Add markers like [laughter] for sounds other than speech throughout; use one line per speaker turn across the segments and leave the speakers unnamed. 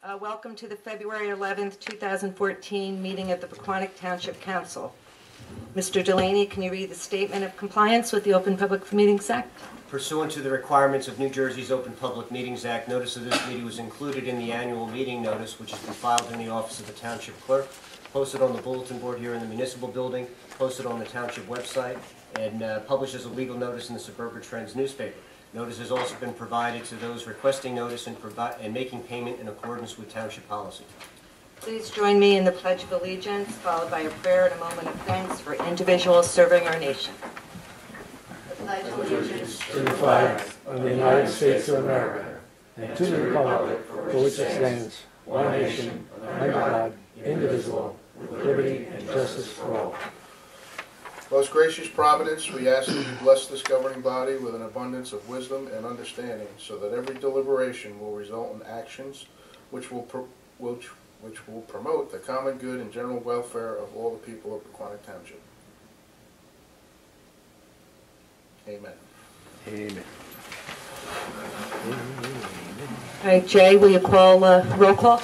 Uh, Welcome to the February 11th, 2014 meeting of the Pequannock Township Council. Mr. Delaney, can you read the statement of compliance with the Open Public Meetings Act?
Pursuant to the requirements of New Jersey's Open Public Meetings Act, notice of this meeting was included in the annual meeting notice, which has been filed in the office of the township clerk, posted on the bulletin board here in the municipal building, posted on the township website, and uh, published as a legal notice in the Suburban Trends newspaper. Notice has also been provided to those requesting notice and and making payment in accordance with township policy.
Please join me in the Pledge of Allegiance, followed by a prayer and a moment of thanks for individuals serving our nation.
I pledge allegiance to the flag of the United States of America and to the republic for which it stands, one nation, under God, indivisible, with liberty and justice for all.
Most gracious Providence, we ask that you bless this governing body with an abundance of wisdom and understanding, so that every deliberation will result in actions which will, pro- which, which will promote the common good and general welfare of all the people of Pequannock Township. Amen.
Amen.
All right, Jay, will you call uh, roll call?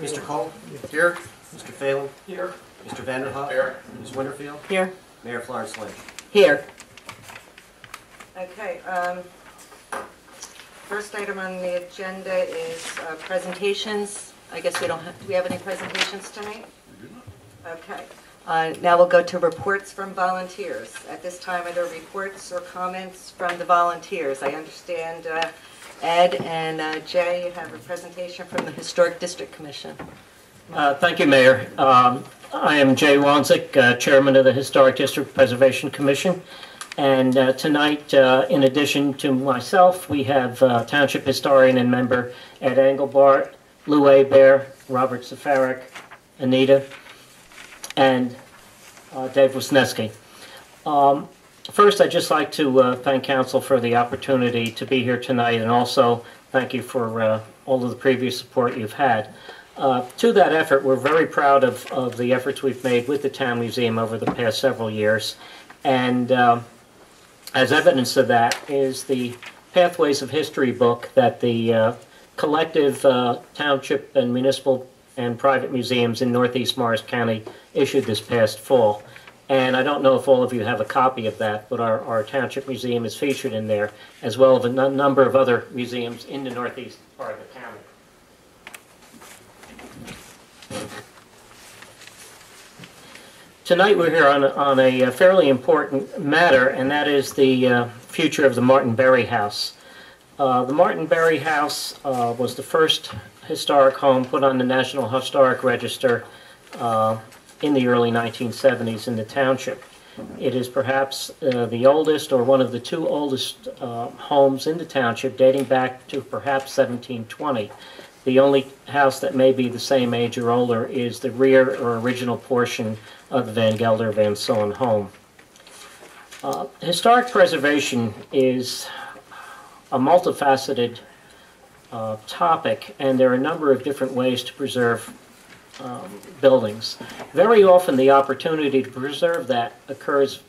Mr. Cole?
Here?
Mr. Phelan? Here. Mr. Vanderhoff?
Here.
Ms. Winterfield?
Here.
Mayor Florence Lynch?
Here. Okay, um, first item on the agenda is uh, presentations. I guess we don't have, do we have any presentations tonight? Okay. Uh, Now we'll go to reports from volunteers. At this time, are there reports or comments from the volunteers? I understand uh, Ed and uh, Jay have a presentation from the Historic District Commission.
Uh, Thank you, Mayor. Um, I am Jay Wanzik, uh, Chairman of the Historic District Preservation Commission. And uh, tonight, uh, in addition to myself, we have uh, Township Historian and Member Ed Engelbart, Lou Abear, Robert Safarik, Anita, and uh, Dave Wisniewski. Um, First, I'd just like to uh, thank council for the opportunity to be here tonight, and also thank you for all of the previous support you've had. Uh, To that effort, we're very proud of, of the efforts we've made with the Town Museum over the past several years. And um, as evidence of that is the Pathways of History book that the uh, collective uh, township and municipal and private museums in Northeast Morris County issued this past fall. And I don't know if all of you have a copy of that, but our, our township museum is featured in there, as well as a number of other museums in the northeast part of the county. Tonight, we're here on, a- on a uh, fairly important matter, and that is the uh, future of the Martin Berry House. Uh, The Martin Berry House uh, was the first historic home put on the National Historic Register uh, in the early 1970s in the township. It is perhaps uh, the oldest or one of the two oldest homes in the township dating back to perhaps 1720. The only house that may be the same age or older is the rear or original portion of the Van Gelder Van Soen home. Uh, Historic preservation is a multifaceted uh, topic, and there are a number of different ways to preserve um, buildings. Very often, the opportunity to preserve that occurs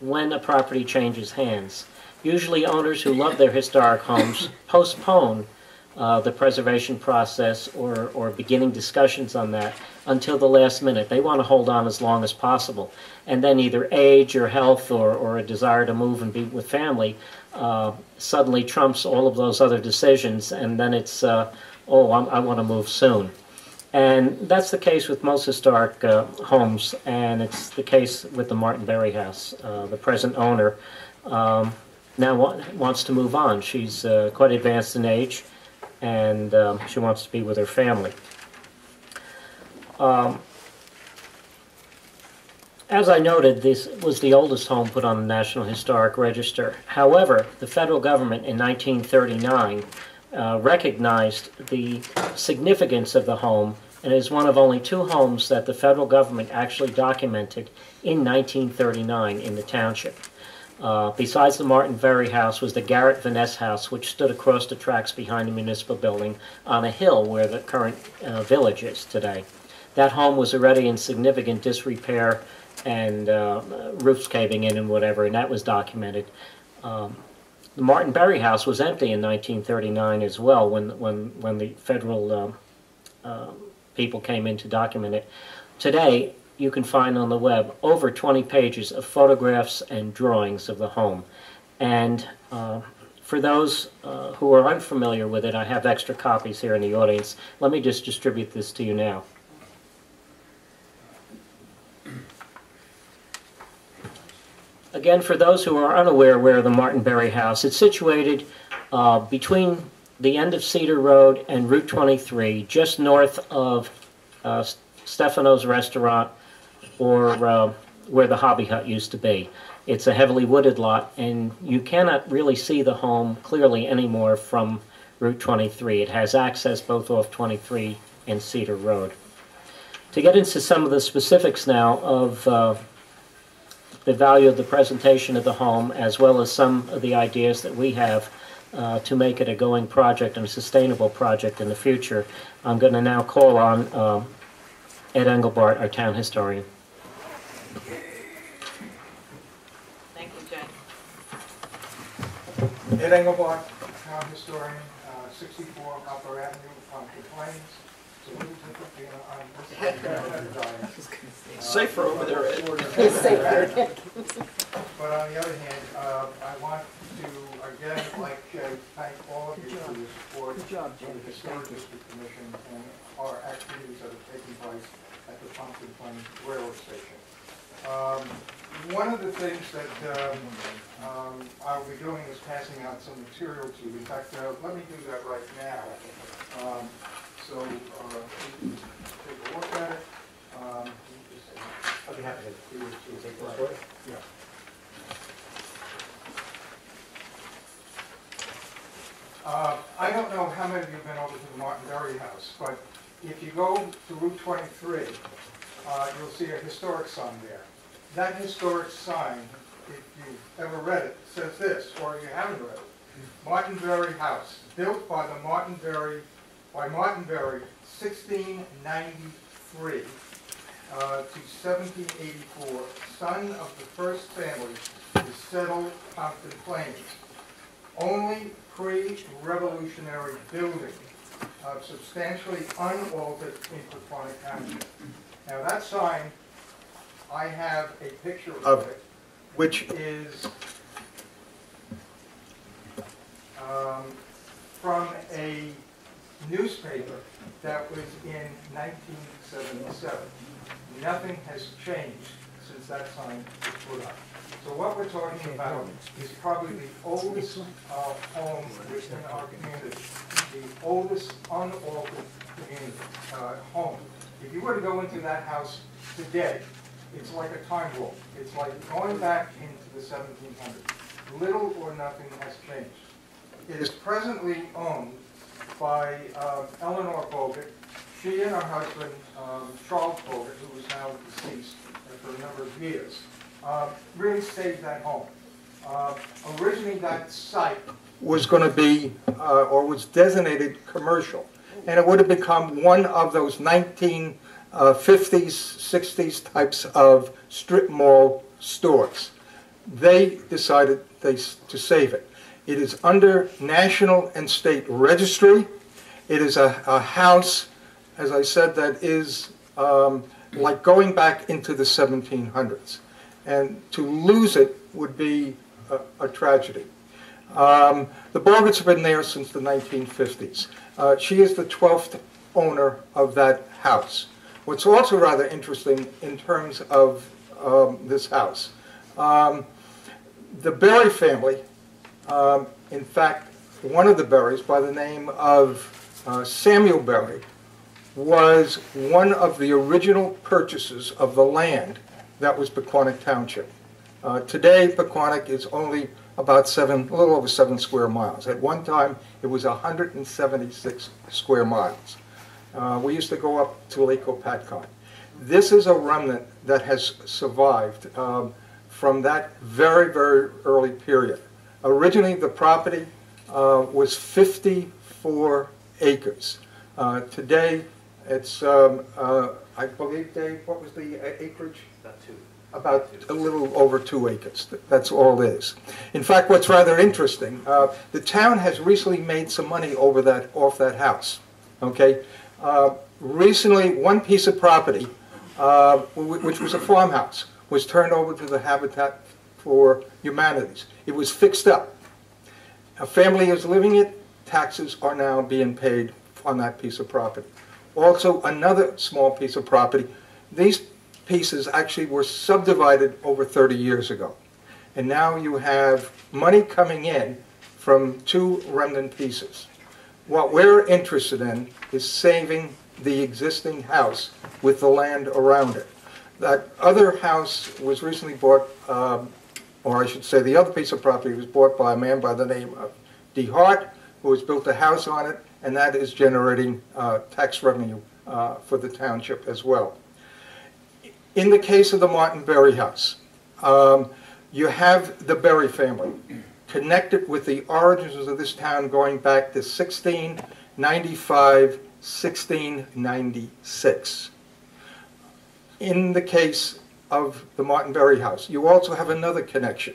when a property changes hands. Usually, owners who love their historic homes postpone uh, the preservation process or, or beginning discussions on that until the last minute. They want to hold on as long as possible. And then either age or health or, or a desire to move and be with family uh, suddenly trumps all of those other decisions, and then it's, uh, oh, I'm, I want to move soon. And that's the case with most historic uh, homes, and it's the case with the Martin Berry House. Uh, the present owner um, now wa- wants to move on. She's uh, quite advanced in age, and um, she wants to be with her family. Um, as I noted, this was the oldest home put on the National Historic Register. However, the federal government in 1939 uh, recognized the significance of the home and is one of only two homes that the federal government actually documented in 1939 in the township. Uh, besides the Martin Berry House was the Garrett Vaness House, which stood across the tracks behind the municipal building on a hill where the current uh, village is today. That home was already in significant disrepair and uh, roofs caving in and whatever, and that was documented. Um, the Martin Berry House was empty in 1939 as well when, when, when the federal um, uh, people came in to document it. Today, you can find on the web over 20 pages of photographs and drawings of the home. And uh, for those uh, who are unfamiliar with it, I have extra copies here in the audience. Let me just distribute this to you now. Again, for those who are unaware where the Martin Berry House, it's situated uh, between the end of Cedar Road and Route 23, just north of uh, Stefano's Restaurant or uh, where the Hobby Hut used to be. It's a heavily wooded lot, and you cannot really see the home clearly anymore from Route 23. It has access both off 23 and Cedar Road. To get into some of the specifics now of uh, the value of the presentation of the home, as well as some of the ideas that we have uh, to make it a going project and a sustainable project in the future, I'm going to now call on um, Ed Engelbart, our town historian.
Thank you, Jay.
Ed Engelbart, town historian, uh, 64 Upper Avenue, Pompton Plains. It's a little different being on.
Safer over there, Ed. [laughs]
But on the other hand, uh, I want to, again, like, uh, thank all of you for your support of the Historic District Commission and our activities that are taking place at the Pompton Plains Railroad Station. Um, One of the things that um, um, I'll be doing is passing out some material to you. In fact, uh, let me do that right now. Um, So, uh, take a look at it. Um,
I'll be happy to, to take this
Right. Yeah. Uh, I don't know how many of you have been over to the Martin Berry House, but if you go to Route 23, uh, you'll see a historic sign there. That historic sign, if you've ever read it, says this, or you haven't read it. Martin Berry House, built by the Martin Berry, by Martin Berry, 1693 uh, to 1784, son of the first family to settle Pompton Plains. Only pre-revolutionary building uh, substantially unaltered in Pequannock Township. Now, that sign, I have a picture of
Of-
it,
Which,
is um, from a newspaper that was in 1977. Nothing has changed since that sign was put up. So what we're talking about is probably the oldest uh, home within our community, the oldest unaltered community, uh, home. If you were to go into that house today, it's like a time warp. It's like going back into the 1700s. Little or nothing has changed. It is presently owned by uh, Eleanor Bogut. She and her husband, um, Charles Bogut, who is now deceased for a number of years, uh, really saved that home. Uh, Originally, that site was going to be, uh, or was designated commercial, and it would have become one of those 1950s, 60s types of strip mall stores. They decided they, to save it. It is under national and state registry. It is a, a house, as I said, that is um, like going back into the 1700s. And to lose it would be a, a tragedy. Um, the Bogut's have been there since the 1950s. Uh, she is the 12th owner of that house. What's also rather interesting in terms of um, this house, um, the Berry family, um, in fact, one of the Berries by the name of uh, Samuel Berry was one of the original purchasers of the land that was Pequannock Township. Uh, Today, Pequannock is only about seven, a little over seven square miles. At one time, it was 176 square miles. Uh, We used to go up to Lake Hopatcong. This is a remnant that has survived um, from that very, very early period. Originally, the property uh, was 54 acres. Uh, Today, it's, um, uh, I believe, Dave, what was the acreage?
About two.
About a little over two acres. That's all it is. In fact, what's rather interesting, uh, the town has recently made some money over that, off that house, okay? Uh, Recently, one piece of property, uh, which was a farmhouse, was turned over to the Habitat for Humanities. It was fixed up. A family is living it, taxes are now being paid on that piece of property. Also, another small piece of property, these pieces actually were subdivided over 30 years ago. And now you have money coming in from two remnant pieces. What we're interested in is saving the existing house with the land around it. That other house was recently bought, um, or I should say, the other piece of property was bought by a man by the name of D. Hart, who has built a house on it, and that is generating uh, tax revenue uh, for the township as well. In the case of the Martin Berry House, um, you have the Berry family connected with the origins of this town going back to 1695, 1696. In the case of the Martin Berry House, you also have another connection.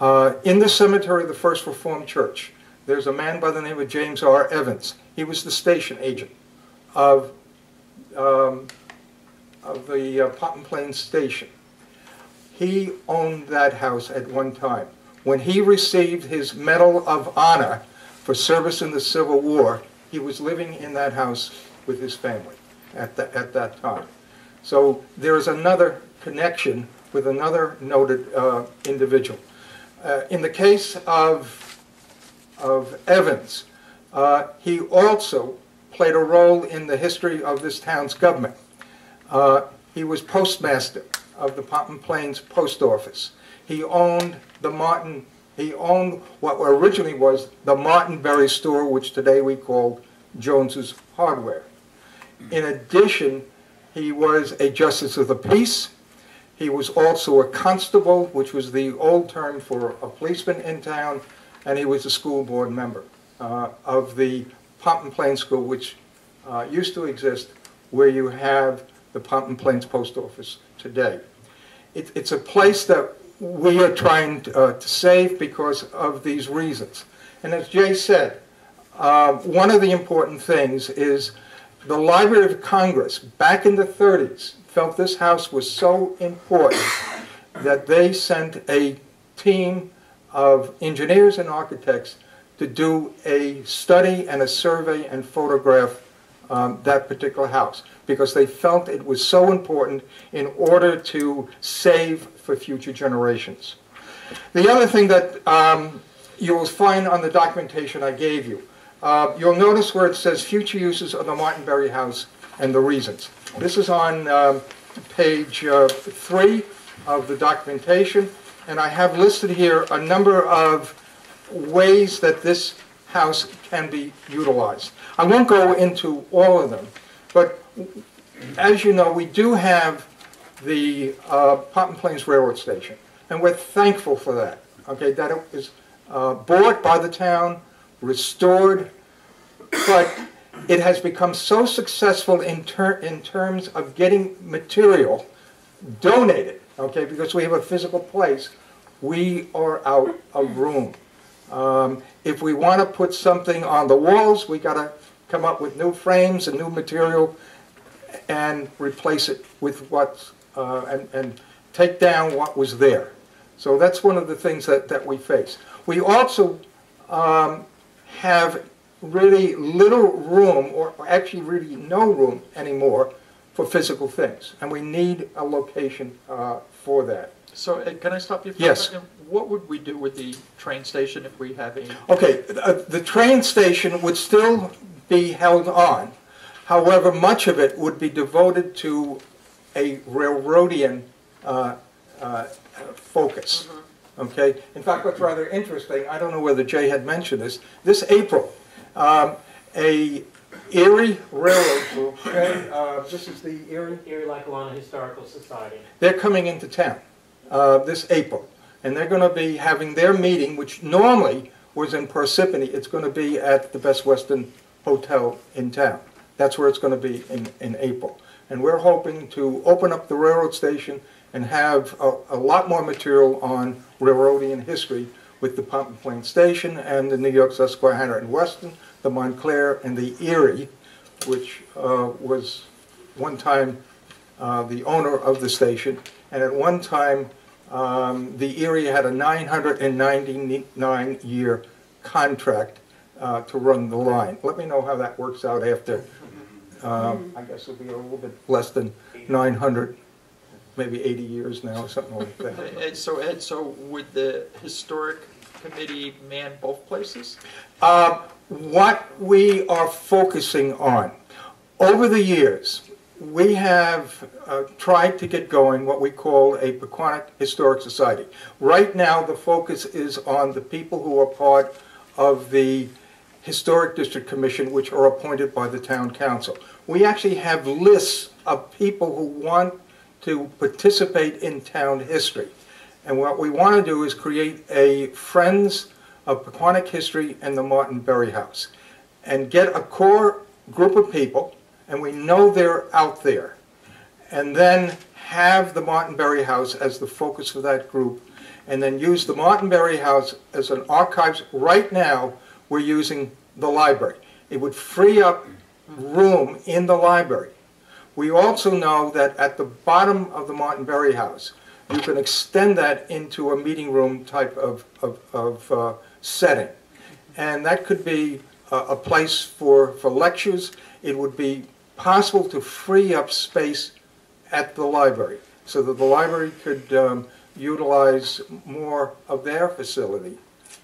Uh, in the cemetery of the First Reformed Church, there's a man by the name of James R. Evans. He was the station agent of, um, of the uh, Plains Station. He owned that house at one time. When he received his Medal of Honor for service in the Civil War, he was living in that house with his family at, the, at that time. So there is another connection with another noted uh, individual. Uh, in the case of, of Evans, uh, he also played a role in the history of this town's government. Uh, he was postmaster of the Pompton Plains Post Office. He owned the Martin, he owned what originally was the Martin Berry store, which today we call Jones's Hardware. In addition, he was a justice of the peace. He was also a constable, which was the old term for a policeman in town, and he was a school board member uh, of the Pompton Plains School, which uh, used to exist, where you have the Pompton Plains Post Office today. It, it's a place that we are trying to, uh, to save because of these reasons. And as Jay said, uh, one of the important things is the Library of Congress, back in the 30s, felt this house was so important that they sent a team of engineers and architects to do a study and a survey and photograph um, that particular house because they felt it was so important in order to save for future generations. The other thing that um, you will find on the documentation I gave you, uh, you'll notice where it says future uses of the Martin Berry House and the reasons. This is on um, page uh, three of the documentation, and I have listed here a number of ways that this house can be utilized. I won't go into all of them, but as you know, we do have the uh, Pompton Plains Railroad Station, and we're thankful for that, okay, that it was uh, bought by the town, restored, but it has become so successful in, ter- in terms of getting material donated, okay, because we have a physical place, we are out of room. Um, if we want to put something on the walls, we got to come up with new frames and new material and replace it with what, uh, and, and take down what was there. So that's one of the things that, that we face. We also um, have really little room, or actually really no room anymore, for physical things. And we need a location uh, for that.
So uh, can I stop you for a
Yes.
second? What would we do with the train station if we have a,
Okay, uh, the train station would still be held on. However, much of it would be devoted to a railroadian uh, uh, focus. Okay? In fact, what's rather interesting, I don't know whether Jay had mentioned this, this April, um, a Erie Railroad Group, okay, uh, this is the Erie
Erie Lackawanna Historical Society.
they're coming into town uh, this April, and they're going to be having their meeting, which normally was in Parsippany. It's going to be at the Best Western Hotel in town. That's where it's going to be in, in April. And we're hoping to open up the railroad station and have a, a lot more material on railroadian history with the Pompton Plains Station and the New York Susquehanna and Western, the Montclair and the Erie, which uh, was one time uh, the owner of the station, and at one time, um, the Erie had a 999-year contract uh, to run the line. Let me know how that works out after, um, I guess it'll be a little bit less than 900, maybe 80 years now, or something like that. [laughs]
Ed, so Ed, so would the historic committee man both places?
Uh, What we are focusing on, over the years, we have uh, tried to get going what we call a Pequannock Historic Society. Right now, the focus is on the people who are part of the Historic District Commission, which are appointed by the town council. We actually have lists of people who want to participate in town history. And what we want to do is create a Friends of Pequannock History and the Martin Berry House. And get a core group of people, and we know they're out there. And then have the Martin Berry House as the focus for that group. And then use the Martin Berry House as an archives. Right now, we're using the library. It would free up room in the library. We also know that at the bottom of the Martin Berry House, you can extend that into a meeting room type of, of, of uh, setting. And that could be a, a place for, for lectures. It would be possible to free up space at the library so that the library could um, utilize more of their facility.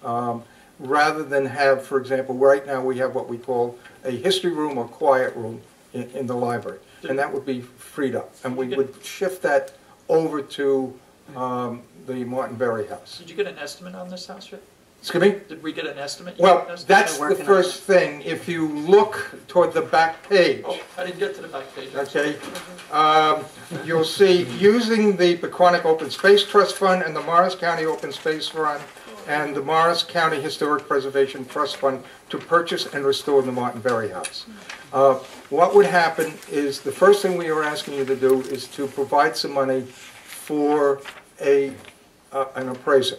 Um, rather than have, for example, right now we have what we call a history room or quiet room in, in the library. And that would be freed up. And we would shift that over to um, the Martin Berry House.
Did you get an estimate on this house yet?
Excuse me?
Did we get an estimate? You
Well,
got estimate?
that's
They're
the
working on
first thing. If you look toward the back page,
Oh, I didn't get to the back page.
okay, um, you'll see, using the Pequannock Open Space Trust Fund and the Morris County Open Space Fund and the Morris County Historic Preservation Trust Fund to purchase and restore the Martin Berry House. Uh, What would happen is, the first thing we are asking you to do is to provide some money for a, uh, an appraiser,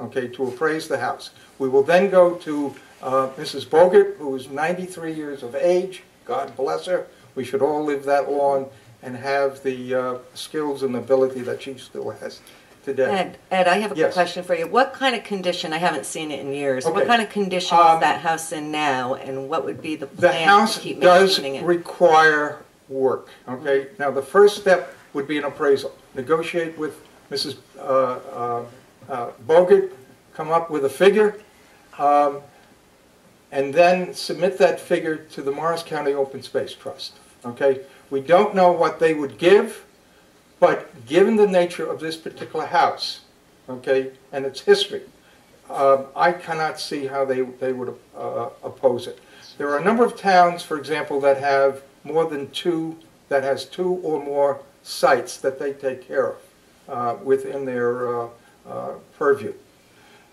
okay, to appraise the house. We will then go to uh, Mrs. Bogut, who is 93 years of age, God bless her, we should all live that long and have the uh, skills and ability that she still has today.
Ed, Ed, I have a
Yes.
question for you. What kind of condition, I haven't seen it in years, what kind of condition
Um,
is that house in now, and what would be the plan The
house
to keep
does
it?
require work, okay? Now, the first step would be an appraisal. Negotiate with Mrs. uh, uh, uh, Bogut, come up with a figure, um, and then submit that figure to the Morris County Open Space Trust, okay? We don't know what they would give, but given the nature of this particular house, okay, and its history, um, I cannot see how they, they would uh, oppose it. There are a number of towns, for example, that have more than two, that has two or more sites that they take care of uh, within their uh, purview.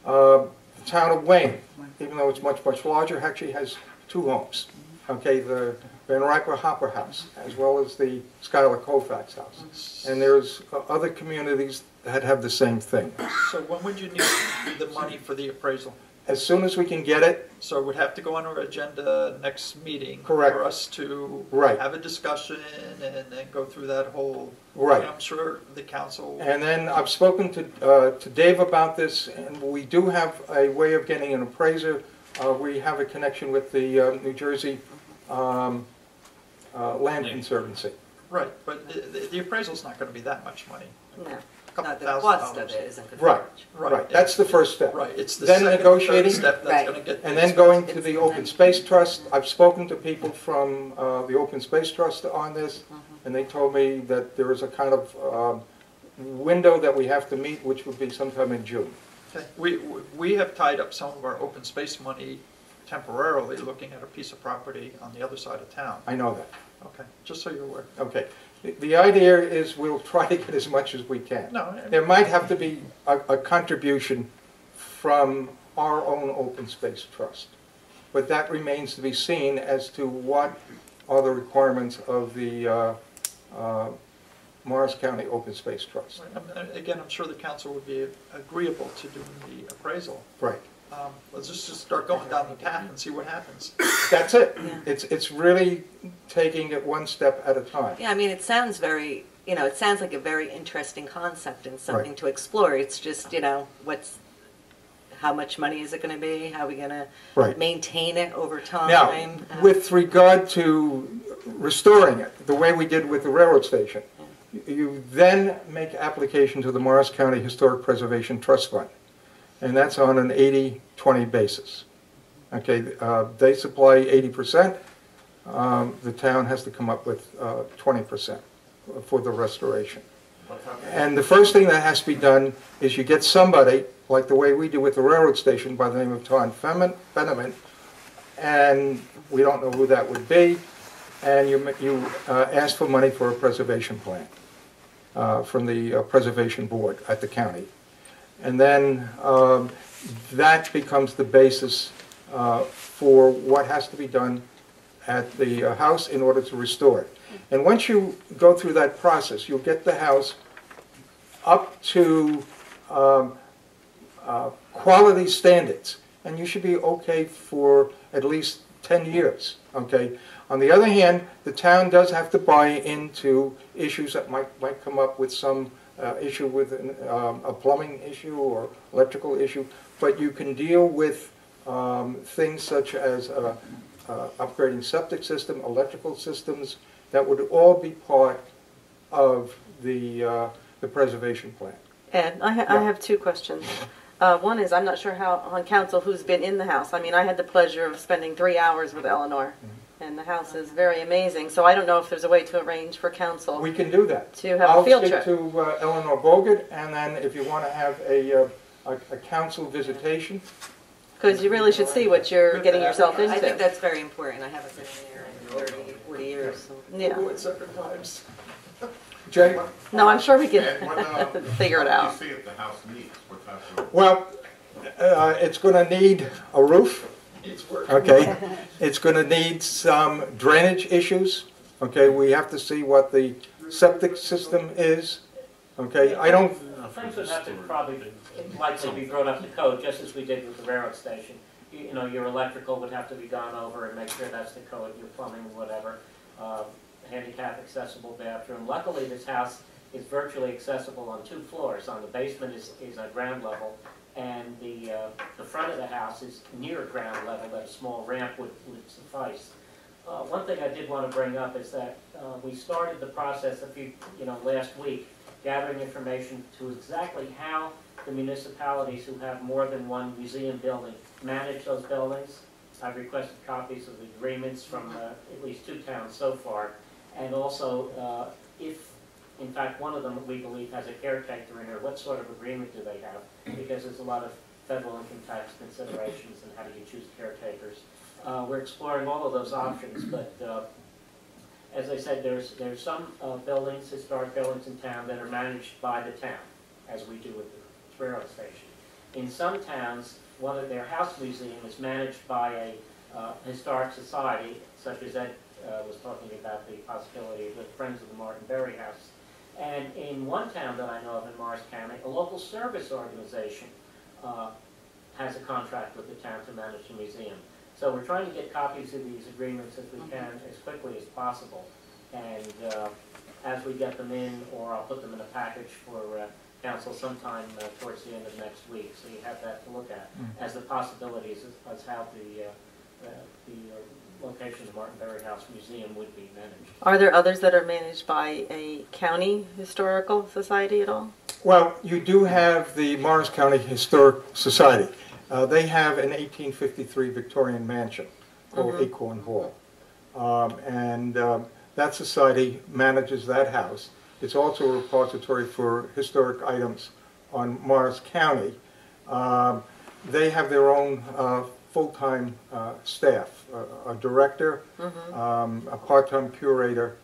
Uh, The town of Wayne, even though it's much, much larger, actually has two homes. Okay, the Van Riper Hopper House, as well as the Schuyler-Colfax House. And there's uh, other communities that have the same thing.
So when would you need the money for the appraisal?
As soon as we can get it,
So it would have to go on our agenda next meeting.
Correct.
For us to.
Right.
Have a discussion and then go through that whole.
Right.
I'm sure the council.
And then I've spoken to, uh, to Dave about this, and we do have a way of getting an appraiser. Uh, We have a connection with the uh, New Jersey um, uh, Land Conservancy.
Right, but the, the- the appraisal's not gonna be that much money.
No,
couple
not the
thousand
cost of it isn't good.
Right,
Right.
right, that's the first step.
Right, it's the
Then
second, third
negotiating.
step
Right.
that's gonna get.
And then going to the Open Space Trust, I've spoken to people from uh, the Open Space Trust on this, and they told me that there is a kind of um, window that we have to meet, which would be sometime in June.
Okay. We, we- we have tied up some of our open space money temporarily, looking at a piece of property on the other side of town.
I know that.
Okay, just so you're aware.
Okay. The- The idea is we'll try to get as much as we can.
No, I-
There might have to be a, a contribution from our own open space trust. But that remains to be seen as to what are the requirements of the uh, uh, Morris County Open Space Trust.
Um, and Again, I'm sure the council would be agreeable to doing the appraisal.
Right.
Um, Let's just just start going down the path and see what happens. [coughs]
That's it.
Yeah.
It's, it's really taking it one step at a time.
Yeah, I mean, it sounds very, you know, it sounds like a very interesting concept and something to explore. It's just, you know, what's, how much money is it going to be? How are we going to maintain it over time?
Now,
Uh,
with regard to restoring it, the way we did with the railroad station, you then make application to the Morris County Historic Preservation Trust Fund, and that's on an 80-20 basis. Okay, uh, they supply 80%, um, the town has to come up with uh, 20% for the restoration. And the first thing that has to be done is you get somebody, like the way we do with the railroad station, by the name of Tom Fenneman, and we don't know who that would be, and you, you uh, ask for money for a preservation plan uh, from the uh, Preservation Board at the county. And then um, that becomes the basis uh, for what has to be done at the uh, house in order to restore it. And once you go through that process, you'll get the house up to um, uh, quality standards, and you should be okay for at least 10 years, okay? On the other hand, the town does have to buy into issues that might, might come up with some uh, issue with an, um, a plumbing issue or electrical issue, but you can deal with um, things such as uh, uh, upgrading septic system, electrical systems, that would all be part of the, uh, the preservation plan.
Ed, I, ha- I have two questions. Uh, one is, I'm not sure how, on council, who's been in the house. I mean, I had the pleasure of spending three hours with Eleanor,
Mm-hmm.
And the house is very amazing. So I don't know if there's a way to arrange for council.
We can do that.
To have a field trip.
I'll speak to uh, Eleanor Bogut, and then if you want to have a, uh, a a council visitation,
Because you really should see what you're getting yourself into.
I think that's very important. I haven't been in there in 30, 40 years. so.
Yeah.
at separate times.
Jay?
No, I'm sure we
And what, uh,
can [laughs] figure it out.
what
out.
do you see if the house needs? What type of,
Well, uh, it's going to need a roof,
Needs work.
Okay? [laughs] It's going to need some drainage issues, okay? We have to see what the septic system is, okay? I don't,
Things would have to probably likely be brought up to code, just as we did with the railroad station. You you know, your electrical would have to be gone over and make sure that's the code, your plumbing, whatever. Uh, Handicap accessible bathroom. Luckily, this house is virtually accessible on two floors. On the basement is, is at ground level, and the, uh, the front of the house is near ground level, that a small ramp would, would suffice. Uh, One thing I did want to bring up is that uh, we started the process a few, you know, last week, gathering information to exactly how the municipalities who have more than one museum building manage those buildings. I've requested copies of the agreements from uh, at least two towns so far. And also, uh, if, in fact, one of them, we believe, has a caretaker in there, what sort of agreement do they have? Because there's a lot of federal income tax considerations and how do you choose caretakers. Uh, We're exploring all of those options, but uh, as I said, there's, there's some uh, buildings, historic buildings in town that are managed by the town, as we do with the railroad station. In some towns, one of their house museum is managed by a uh, historic society, such as Ed uh, was talking about the possibility of the Friends of the Martin Berry House. And in one town that I know of in Morris County, a local service organization uh, has a contract with the town to manage the museum. So we're trying to get copies of these agreements if we can, as quickly as possible. And uh, as we get them in, or I'll put them in a package for uh, council sometime uh, towards the end of next week, so you have that to look at, as the possibilities as- as how the, uh, uh, the uh, location of the Martin Berry House Museum would be managed.
Are there others that are managed by a county historical society at all?
well, you do have the Morris County Historic Society. Uh, They have an 1853 Victorian mansion called Acorn Hall. Um, And um, that society manages that house. It's also a repository for historic items on Morris County. Um, They have their own uh, full-time uh, staff, a- a director, um, a part-time curator,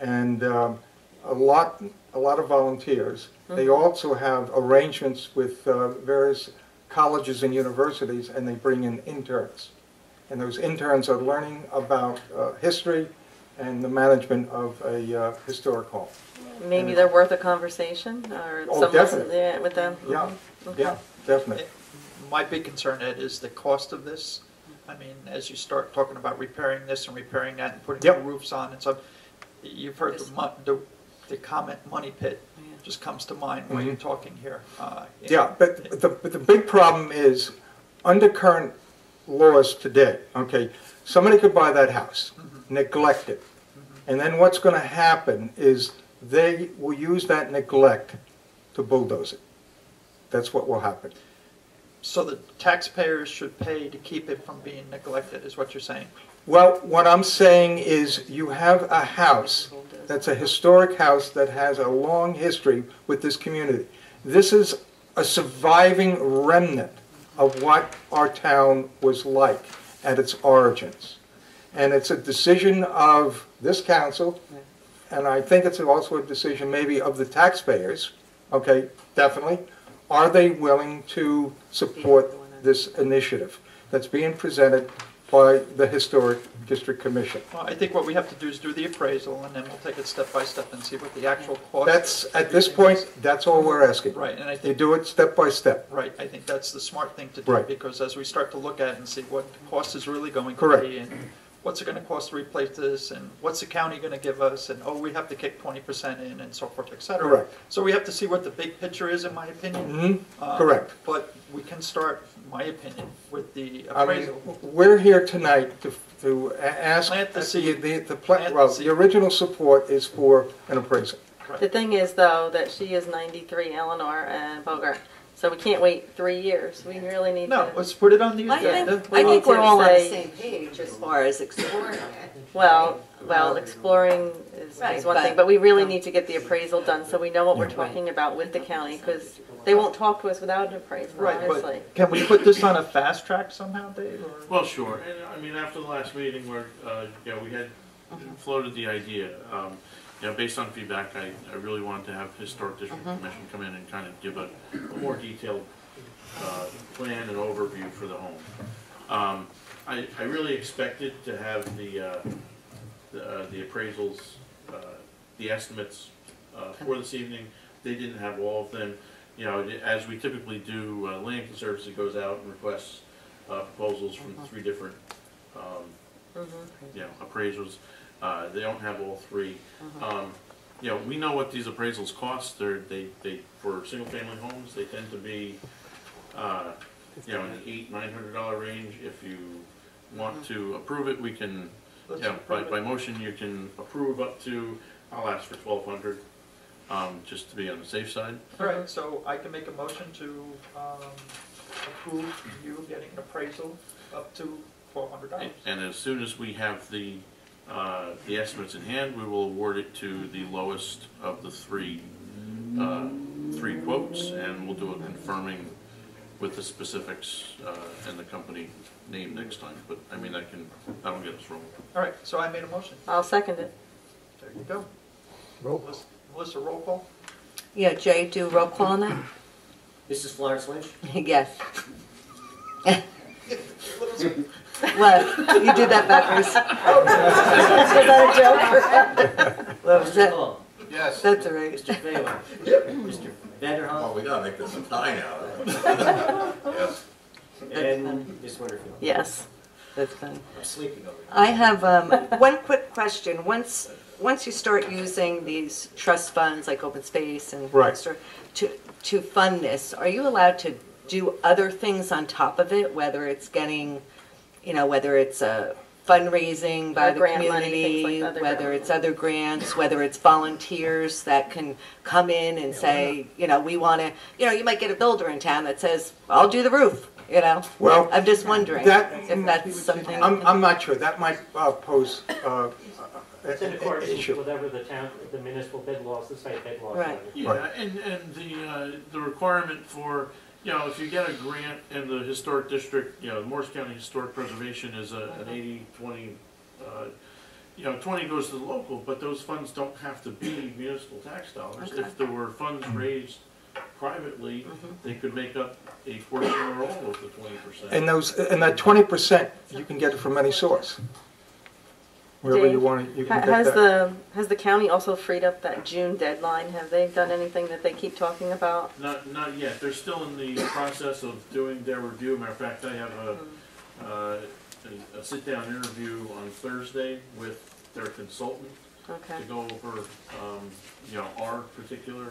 and um, a lot, a lot of volunteers. They also have arrangements with uh, various colleges and universities, and they bring in interns. And those interns are learning about uh, history and the management of a uh, historic home.
maybe they're worth a conversation or
Oh, definitely.
with them.
Yeah,
Okay.
yeah, definitely.
My big concern, Ed, is the cost of this. I mean, as you start talking about repairing this and repairing that and putting
Yep.
new roofs on and stuff, you've heard the, mon- the, the comment money pit just comes to mind when you're talking here. Uh,
Mm-hmm. Yeah,
know,
but the, but the big problem is, under current laws today, okay, somebody could buy that house, neglect it, and then what's gonna happen is they will use that neglect to bulldoze it. That's what will happen.
So the taxpayers should pay to keep it from being neglected, is what you're saying?
Well, what I'm saying is, you have a house that's a historic house that has a long history with this community. This is a surviving remnant of what our town was like at its origins. And it's a decision of this council, and I think it's also a decision maybe of the taxpayers, okay, definitely. Are they willing to support this initiative that's being presented by the Historic District Commission?
Well, I think what we have to do is do the appraisal, and then we'll take it step by step and see what the actual cost.
That's, at this point, that's all we're asking.
Right, and I
You
think,
do it step by step.
right, I think that's the smart thing to do,
Right.
because as we start to look at it and see what the cost is really going to
Correct.
be, and what's it gonna cost to replace this, and what's the county gonna give us, and, oh, we have to kick twenty percent in, and so forth, et cetera.
Correct.
So we have to see what the big picture is, in my opinion. Uh,
correct.
But we can start, my opinion, with the
I mean,
appraisal.
we're here tonight to, to a- ask.
Plant the
The,
seed.
the, the pla-
Plant the
well,
seed.
the original support is for an appraisal.
The thing is, though, that she is 93, Eleanor and Bogart, so we can't wait three years. We really need
No,
to.
let's put it on the
I
agenda.
think,
We
I
need
think we're all on the
say-
same page as far as exploring it.
Well, well, exploring is,
Right,
is one
but-
thing, but we really need to get the appraisal done so we know what we're talking about with the county because they won't talk to us without an appraisal,
Right,
honestly.
but can we put this on a fast track somehow, Dave, or?
Well, sure, and I mean, after the last meeting where, uh, you know, we had
Uh-huh.
floated the idea, um, know, based on feedback, I, I really wanted to have Historic District
Uh-huh.
Commission come in and kind of give a a more detailed, uh, plan and overview for the home. Um, I, I really expected to have the, uh, the, uh, the appraisals, uh, the estimates, uh, for this evening. They didn't have all of them, you know, as we typically do, uh, Land Conservancy goes out and requests, uh, proposals from three different, um, you know, appraisers. Uh, they don't have all three. Um, you know, we know what these appraisals cost. They're, they, they, for single-family homes, they tend to be, uh, you know, in the eight, nine hundred dollar range. If you want to approve it, we can, you
Let's
know, by,
approve
by motion, you can approve up to, I'll ask for twelve hundred, um, just to be on the safe side.
All right, so I can make a motion to, um, approve you getting an appraisal up to twelve hundred dollars.
And as soon as we have the, uh, the estimates in hand, we will award it to the lowest of the three, uh, three quotes, and we'll do a confirming with the specifics, uh, and the company name next time, but, I mean, that can, that'll get us rolling.
All right, so I made a motion.
I'll second it.
There you go.
Roll.
Melissa- Melissa, roll call?
Yeah, Jay, do a roll call on that?
Mrs. Florence Lynch? [laughs]
Yes. [laughs] What? You did that backwards. [laughs] Was that a joke? What was
Mr.
that?
Hall?
Yes.
That's all right.
Mr. Bailey? Mr. Vanderhoff?
Oh,
we gotta make this a tie now. [laughs] Yes.
And Ms. Winterfield?
Yes.
That's fine.
I'm sleeping over
I have um, one quick question. Once, once you start using these trust funds like open space and
Right.
to, to fund this, are you allowed to do other things on top of it, whether it's getting, you know, whether it's a fundraising by
Uh,
the
grant money, things
community,
like other
whether
grant.
it's other grants, whether it's volunteers that can come in and say, you know, we want to, you know, you might get a builder in town that says, I'll do the roof, you know?
Well,
I'm just wondering
that-
if that's something.
I'm, I'm not sure, that might uh, pose uh,
It's in
an
accordance with
issue.
whatever the town, the municipal bid laws, the state bid laws.
Right.
are.
Yeah, and, and the, uh, the requirement for, you know, if you get a grant in the historic district, you know, Morris County Historic Preservation is a, an eighty, twenty, uh, you know, twenty goes to the local, but those funds don't have to be municipal tax dollars.
Okay.
If there were funds raised privately, they could make up a portion or all of the twenty percent.
And those, and that twenty percent, you can get it from any source. Wherever you want to, you
Ha-
can get
Has
that.
the, has the county also freed up that June deadline? Have they done anything that they keep talking about?
Not, not yet, they're still in the process of doing their review, matter of fact, I have a, uh, a, a sit-down interview on Thursday with their consultant
Okay.
to go over, um, you know, our particular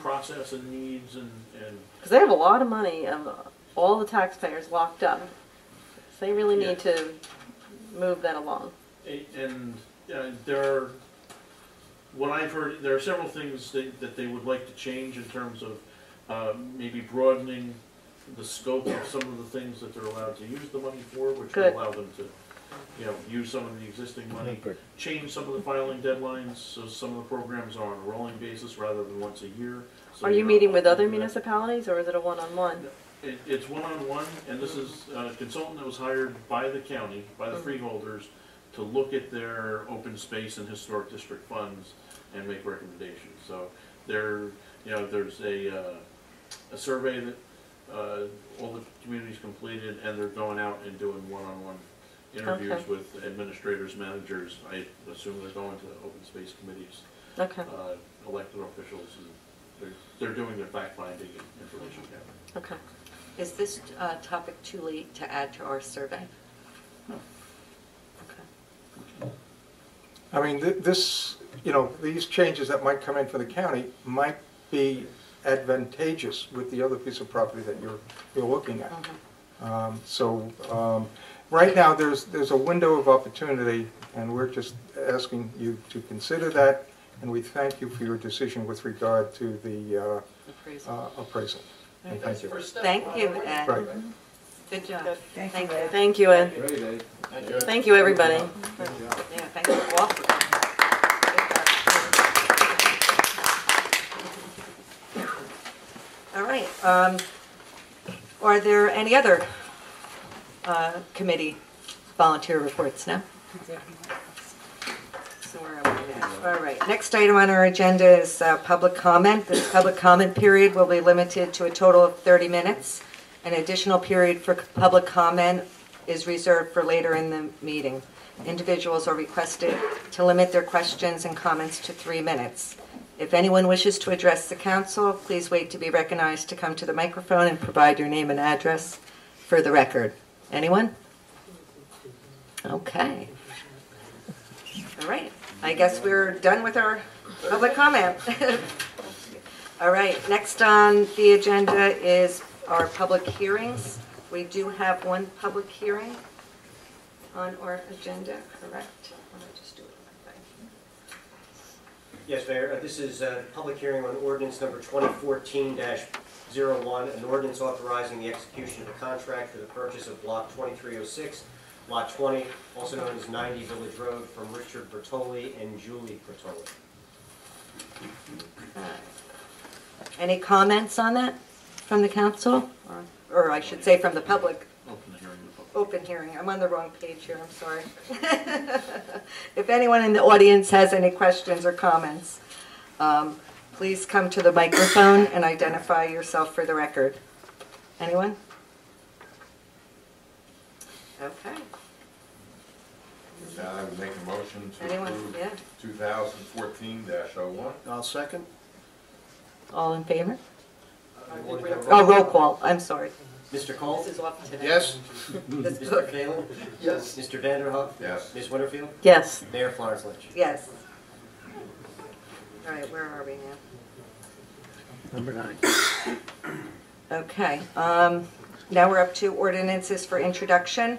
process and needs and, and
Because they have a lot of money of all the taxpayers locked up. So they really
Yeah.
need to move that along.
A- And uh, there are, what I've heard, there are several things that, that they would like to change in terms of uh, maybe broadening the scope of some of the things that they're allowed to use the money for, which
Good.
would allow them to, you know, use some of the existing money, change some of the filing deadlines, so some of the programs are on a rolling basis rather than once a year. so
Are you
you're not
meeting with other
into that.
municipalities or is it a one-on-one?
It, it's one-on-one, and this is a consultant that was hired by the county, by the
Mhm.
freeholders, to look at their open space and historic district funds and make recommendations. So there, you know, there's a, uh, a survey that, uh, all the communities completed, and they're going out and doing one-on-one interviews
Okay.
with administrators, managers. I assume they're going to open space committees,
Okay,
uh, elected officials, and they're, they're doing their fact-finding and information gathering.
okay.
Is this uh, topic too late to add to our survey? Okay.
I mean, thi- this, you know, these changes that might come in for the county might be advantageous with the other piece of property that you're, you're looking at. Um, So, um, right now, there's, there's a window of opportunity, and we're just asking you to consider that, and we thank you for your decision with regard to the uh,
Appraisal.
uh, appraisal. And thank you.
Thank you, Ed.
Right.
Good job.
Good.
Thank you.
Thank you, Ed.
Thank you.
Thank you, everybody.
Yeah, thank you all. All right, um, are there any other uh, committee volunteer reports now? So where are we now? All right, next item on our agenda is uh, public comment. This public comment period will be limited to a total of 30 minutes. An additional period for public comment is reserved for later in the meeting. Individuals are requested to limit their questions and comments to three minutes. If anyone wishes to address the council, please wait to be recognized to come to the microphone and provide your name and address for the record. Anyone? Okay. All right, I guess we're done with our public comment. [laughs] All right, next on the agenda is our public hearings. We do have one public hearing on our agenda, correct? Let me just do it.
Yes, Mayor, uh, this is a public hearing on ordinance number 2014-01, an ordinance authorizing the execution of a contract for the purchase of Block 2306, Lot 20, also known as 90 Village Road, from Richard Bertoli and Julie Bertoli.
Any comments on that from the council? Or- Or I should say from the public?
Open hearing to the public.
Open hearing, I'm on the wrong page here, I'm sorry. [laughs] If anyone in the audience has any questions or comments, um, please come to the microphone and identify yourself for the record. Anyone? Okay,
I would make a motion to
anyone,
approve
yeah,
two thousand fourteen dash oh one.
I'll second.
all in favor?
You want to have
Oh, roll call, I'm sorry.
Mr. Cole?
This is off today.
Yes?
This
Mr.
book.
Phelan? Yes. Mr. Vanderhoff?
Yes.
Ms. Winterfield?
Yes.
Mayor Florence Lynch?
Yes. All right, where are we now?
Number nine.
Okay, um, now we're up to ordinances for introduction.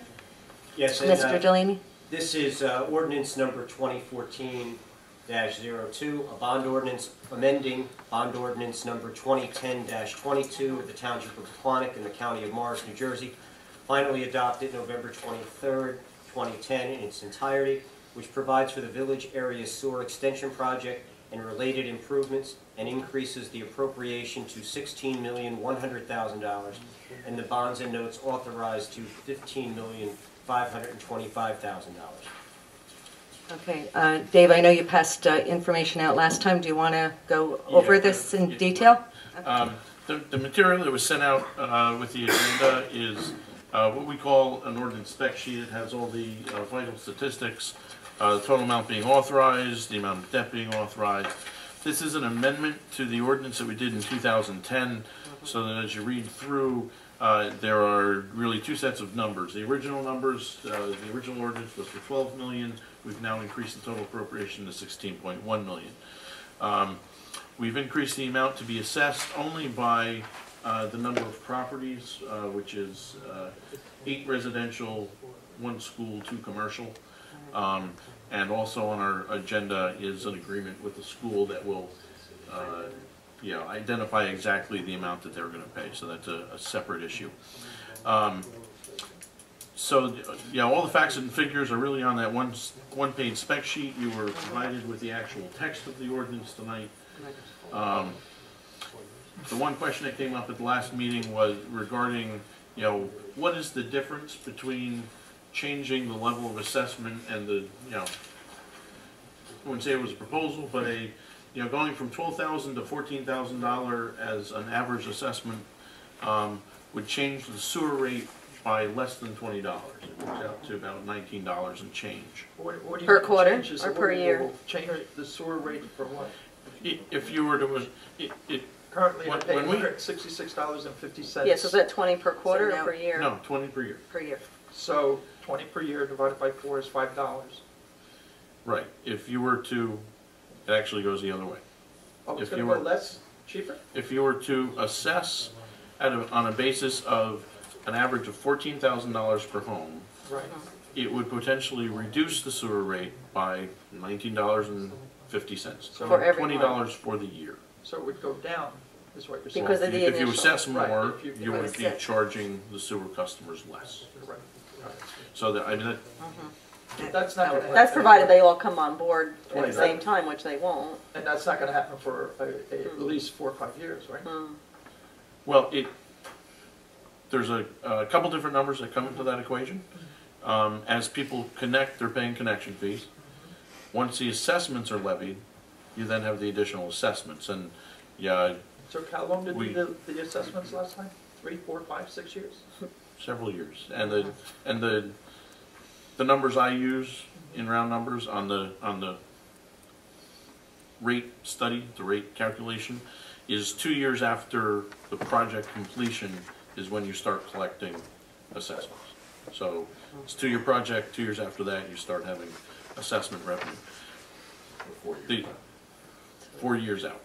Yes, and, uh,
Mr. Delaney?
This is uh, ordinance number 2014-02, a bond ordinance amending bond ordinance number 2010-22 of the Township of Pequannock in the County of Morris, New Jersey, finally adopted November 23, 2010 in its entirety, which provides for the village area sewer extension project and related improvements and increases the appropriation to $16,100,000 and the bonds and notes authorized to $15,525,000.
Okay, uh, Dave, I know you passed uh, information out last time. Do you want to go over
Yeah.
this in detail?
Um, The, the material that was sent out uh, with the agenda is uh, what we call an ordinance spec sheet. It has all the uh, vital statistics uh, the total amount being authorized, the amount of debt being authorized. This is an amendment to the ordinance that we did in 2010, so that as you read through, uh, there are really two sets of numbers. The original numbers, uh, the original ordinance was for 12 million. We've now increased the total appropriation to 16.1 million. Um, We've increased the amount to be assessed only by uh, the number of properties, uh, which is uh, eight residential, one school, two commercial. Um, And also on our agenda is an agreement with the school that will, uh, you know, identify exactly the amount that they're gonna pay, so that's a, a separate issue. Um, So, know, all the facts and figures are really on that one, one-page spec sheet. You were provided with the actual text of the ordinance tonight. Um, The one question that came up at the last meeting was regarding, you know, what is the difference between changing the level of assessment and the, you know, I wouldn't say it was a proposal, but a, you know, going from twelve thousand to fourteen thousand dollar as an average assessment, um, would change the sewer rate by less than twenty dollars. It works out to about nineteen dollars and change.
What- what do you
Per
mean
quarter
changes?
or
What-
per
what-
year?
what- Change the sewer rate for what?
I- If you were to, it, it,
Currently, I
When-
pay
when we-
hundred sixty-six dollars and fifty cents.
Yes, is that twenty per quarter
So
or
now-
per year?
no, twenty per year.
Per year.
So twenty per year divided by four is five dollars.
Right, if you were to, it actually goes the other way.
Oh, it's
If
gonna
you
go
were-
less, cheaper?
If you were to assess at a, on a basis of an average of fourteen thousand dollars per home,
Right.
it would potentially reduce the sewer rate by nineteen dollars and fifty cents.
So For
everyone.
Twenty dollars for the year.
So it would go down, is what you're saying?
Because
Well,
of
if
the
you- If you
initial-
assess
Right,
more,
if you-
you would be
Assess.
charging the sewer customers less.
Right.
So that, I mean, that,
That's not gonna happen.
That's provided they all come on board at the same time, which they won't.
And that's not gonna happen for a- a- at least four or five years, right?
Hmm.
Well, it, there's a, a couple different numbers that come into that equation. Um, as people connect, they're paying connection fees. Once the assessments are levied, you then have the additional assessments, and, yeah,
So how long did we do the assessments last time? Three, four, five, six years?
several years. And the, and the, the numbers I use in round numbers on the, on the rate study, the rate calculation, is two years after the project completion is when you start collecting assessments. So it's two-year project, two years after that, you start having assessment revenue. The, four years out.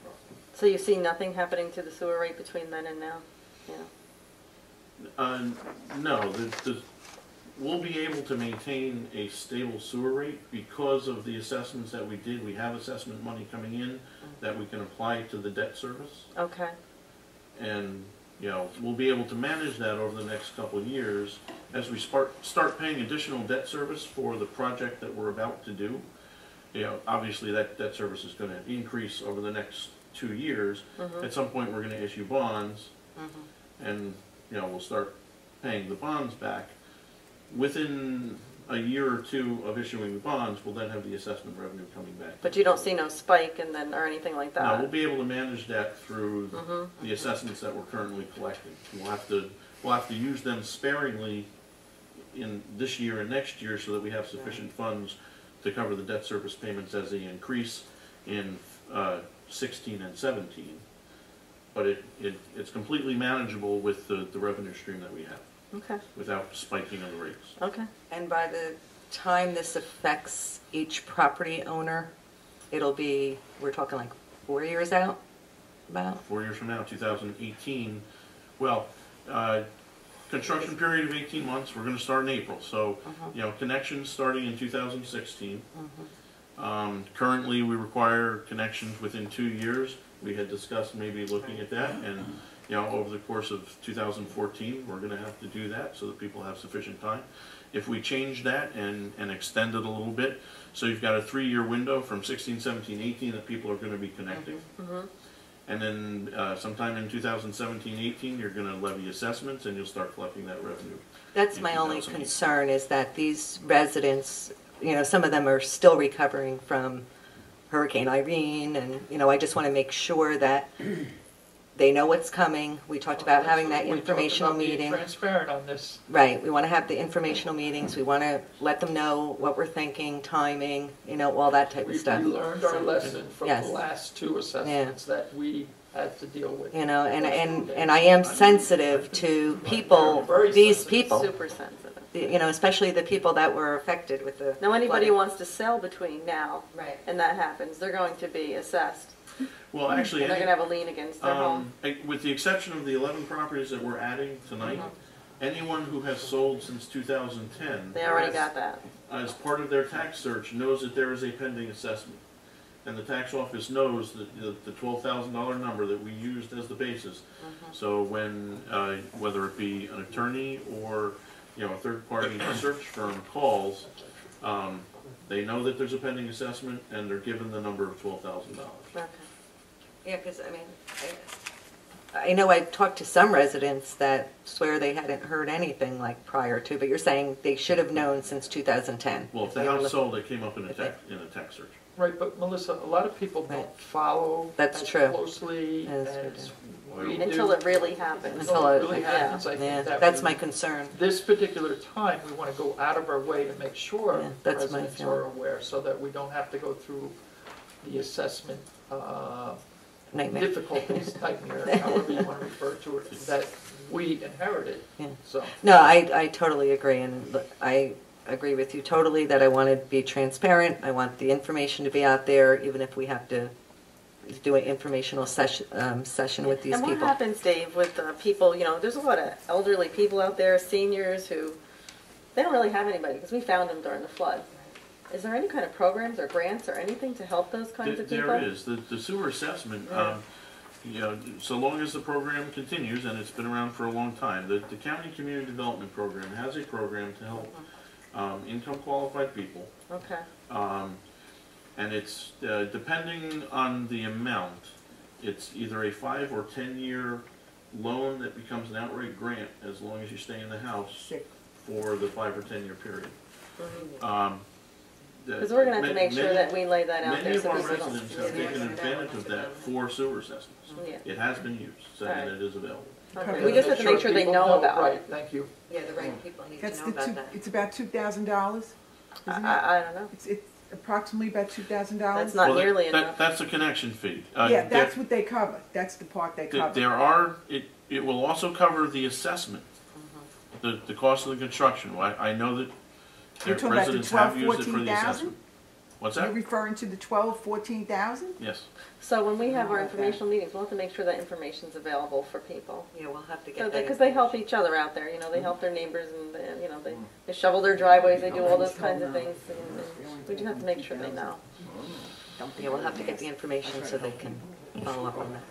So you see nothing happening to the sewer rate between then and now? Yeah.
Uh, no, the, the, we'll be able to maintain a stable sewer rate because of the assessments that we did. We have assessment money coming in that we can apply to the debt service.
Okay,
And, you know, we'll be able to manage that over the next couple of years as we start, start paying additional debt service for the project that we're about to do. You know, obviously that debt service is gonna increase over the next two years. Mm-hmm. At some point, we're gonna issue bonds mm-hmm. and, you know, we'll start paying the bonds back. Within a year or two of issuing the bonds, we'll then have the assessment revenue coming back.
but you don't see no spike and then, or anything like that.
No, we'll
that?
be able to manage that through the assessments that we're currently collecting. We'll have to, we'll have to use them sparingly in this year and next year so that we have sufficient funds to cover the debt service payments as they increase in uh, sixteen and seventeen. But it, it, it's completely manageable with the, the revenue stream that we have,
Okay,
without spiking of the rates.
okay.
And by the time this affects each property owner, it'll be, we're talking like four years out, about?
four years from now, 2018, well, uh, construction period of 18 months, we're gonna start in April, so, you know, connections starting in 2016. Um, Currently, we require connections within two years. We had discussed maybe looking at that, and, you know, over the course of 2014, we're gonna have to do that so that people have sufficient time. If we change that and, and extend it a little bit, so you've got a three-year window from 16, 17, 18 that people are gonna be connecting. And then uh, sometime in 2017, 18, you're going to levy assessments and you'll start collecting that revenue.
That's my only concern, is that these residents, you know, some of them are still recovering from Hurricane Irene, and, you know, I just want to make sure that they know what's coming. We talked about having that
We talked
informational
about being
meeting.
Transparent on this.
Right, we want to have the informational meetings, we want to let them know what we're thinking, timing, you know, all that type
We
of stuff.
we learned our lesson from the
Yes.
last two assessments that we had to deal with.
You know, and, and, and I am sensitive to people,
Very
these
sensitive.
people,
Super sensitive.
you know, especially the people that were affected with the.
Now, anybody who
flooding.
wants to sell between now
Right.
and that happens, they're going to be assessed.
Well, actually,
And they're
any-
gonna have a lien against their home.
um, with the exception of the eleven properties that we're adding tonight, anyone who has sold since two thousand ten.
They already got that.
As part of their tax search, knows that there is a pending assessment. And the tax office knows that the, the twelve thousand dollar number that we used as the basis. So when, uh, whether it be an attorney or, you know, a third-party [coughs] search firm calls, um, they know that there's a pending assessment and they're given the number of twelve thousand dollars.
Okay. Yeah, because, I mean, I, I know I've talked to some residents that swear they hadn't heard anything like prior to, but you're saying they should have known since 2010.
Well, if the
They were
house
looking-
sold, it came up in a
If they-
tax, in a tax search.
Right, but Melissa, a lot of people
Right.
don't follow
That's
as
true.
closely
That's
as
true.
we do.
Until it really happens.
Until it,
really
yeah,
happens, I think
yeah,
that
that's
we-
my concern.
This particular time, we want to go out of our way to make sure
Yeah, that's my
residents
feeling.
are aware, so that we don't have to go through the assessment uh,
Nightmare.
difficulties, nightmare, however you want to refer to it, that we inherited,
Yeah.
so.
No, I, I totally agree, and I agree with you totally that I want to be transparent. I want the information to be out there, even if we have to do an informational session, um, session with these people.
And what
people.
happens, Dave, with uh, people, you know, there's a lot of elderly people out there, seniors who, they don't really have anybody, because we found them during the flood. Is there any kind of programs or grants or anything to help those kinds
There
of people?
there is, the, the sewer assessment, um, you know, so long as the program continues, and it's been around for a long time, the, the county community development program has a program to help, um, income qualified people.
Okay,
Um, and it's, uh, depending on the amount, it's either a five or ten-year loan that becomes an outright grant as long as you stay in the house for the five or ten-year period. Um, the-
because we're gonna have to make sure that we lay that out
Many
there
of
so
our
people don't.
residents have taken advantage of that for sewer systems.
Yeah.
It has been used, so
Alright.
it is available.
Okay, We just have to make sure they
people
know about
Right,
it.
thank you.
Yeah, the right people need
That's
to
the
know about
two,
that.
it's about two thousand dollars,
I,
isn't it?
I, I don't know.
It's, it's approximately about two thousand dollars?
That's not
Well, that-
nearly
that-
enough.
That's the connection fee. Uh,
Yeah,
there-
that's what they cover, that's the part they
Th-
cover.
There are, it, it will also cover the assessment, the, the cost of the construction. I, I know that
You're talking about the
residents have
12,
used it for
14,000?
the assessment. What's
You're
that?
referring to the twelve, fourteen thousand?
Yes.
So when we have our informational meetings, we'll have to make sure that information's available for people.
Yeah, we'll have to get
they,
that.
because they help each other out there, you know, they help their neighbors and, they- you know, they, they shovel their driveways, they do all those kinds of things. and- and We do have to make sure they know.
Yeah, we'll have to get the information so they can follow up on that.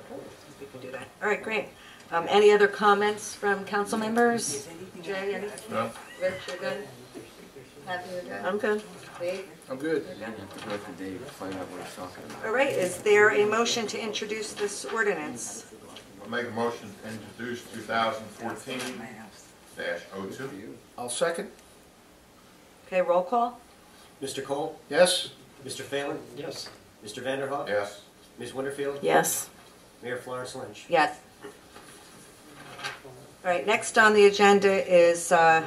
We can do that. All right, great. Um, any other comments from council members? Jay, any?
No.
Rich, you're good? Happy you're good?
I'm good.
Dave?
I'm good.
You're good? All right, is there a motion to introduce this ordinance?
I'll make a motion to introduce two thousand fourteen dash oh two.
I'll second.
Okay, roll call?
Mr. Cole?
Yes?
Mr. Phelan?
Yes.
Mr. Vanderhoff?
Yes.
Ms. Winterfield?
Yes.
Mayor Florence Lynch?
Yes. All right, next on the agenda is uh,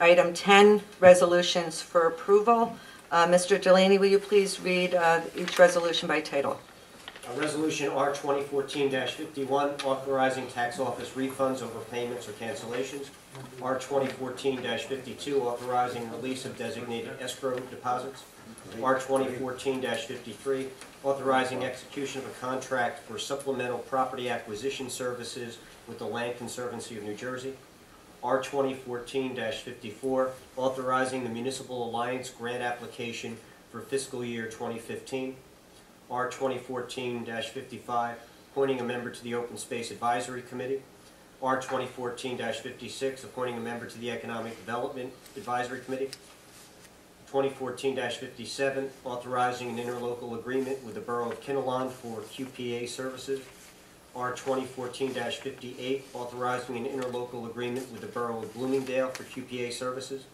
item 10, resolutions for approval. Uh, Mr. Delaney, will you please read uh, each resolution by title?
Resolution R 2014-51, authorizing tax office refunds over payments or cancellations. R 2014-52, authorizing release of designated escrow deposits. R 2014-53, authorizing execution of a contract for supplemental property acquisition services with the Land Conservancy of New Jersey. R 2014-54, authorizing the Municipal Alliance grant application for fiscal year 2015. R 2014-55, appointing a member to the Open Space Advisory Committee. R 2014-56, appointing a member to the Economic Development Advisory Committee. 2014-57, authorizing an interlocal agreement with the Borough of Kinnelon for QPA services. R 2014-58, authorizing an interlocal agreement with the Borough of Bloomingdale for QPA services.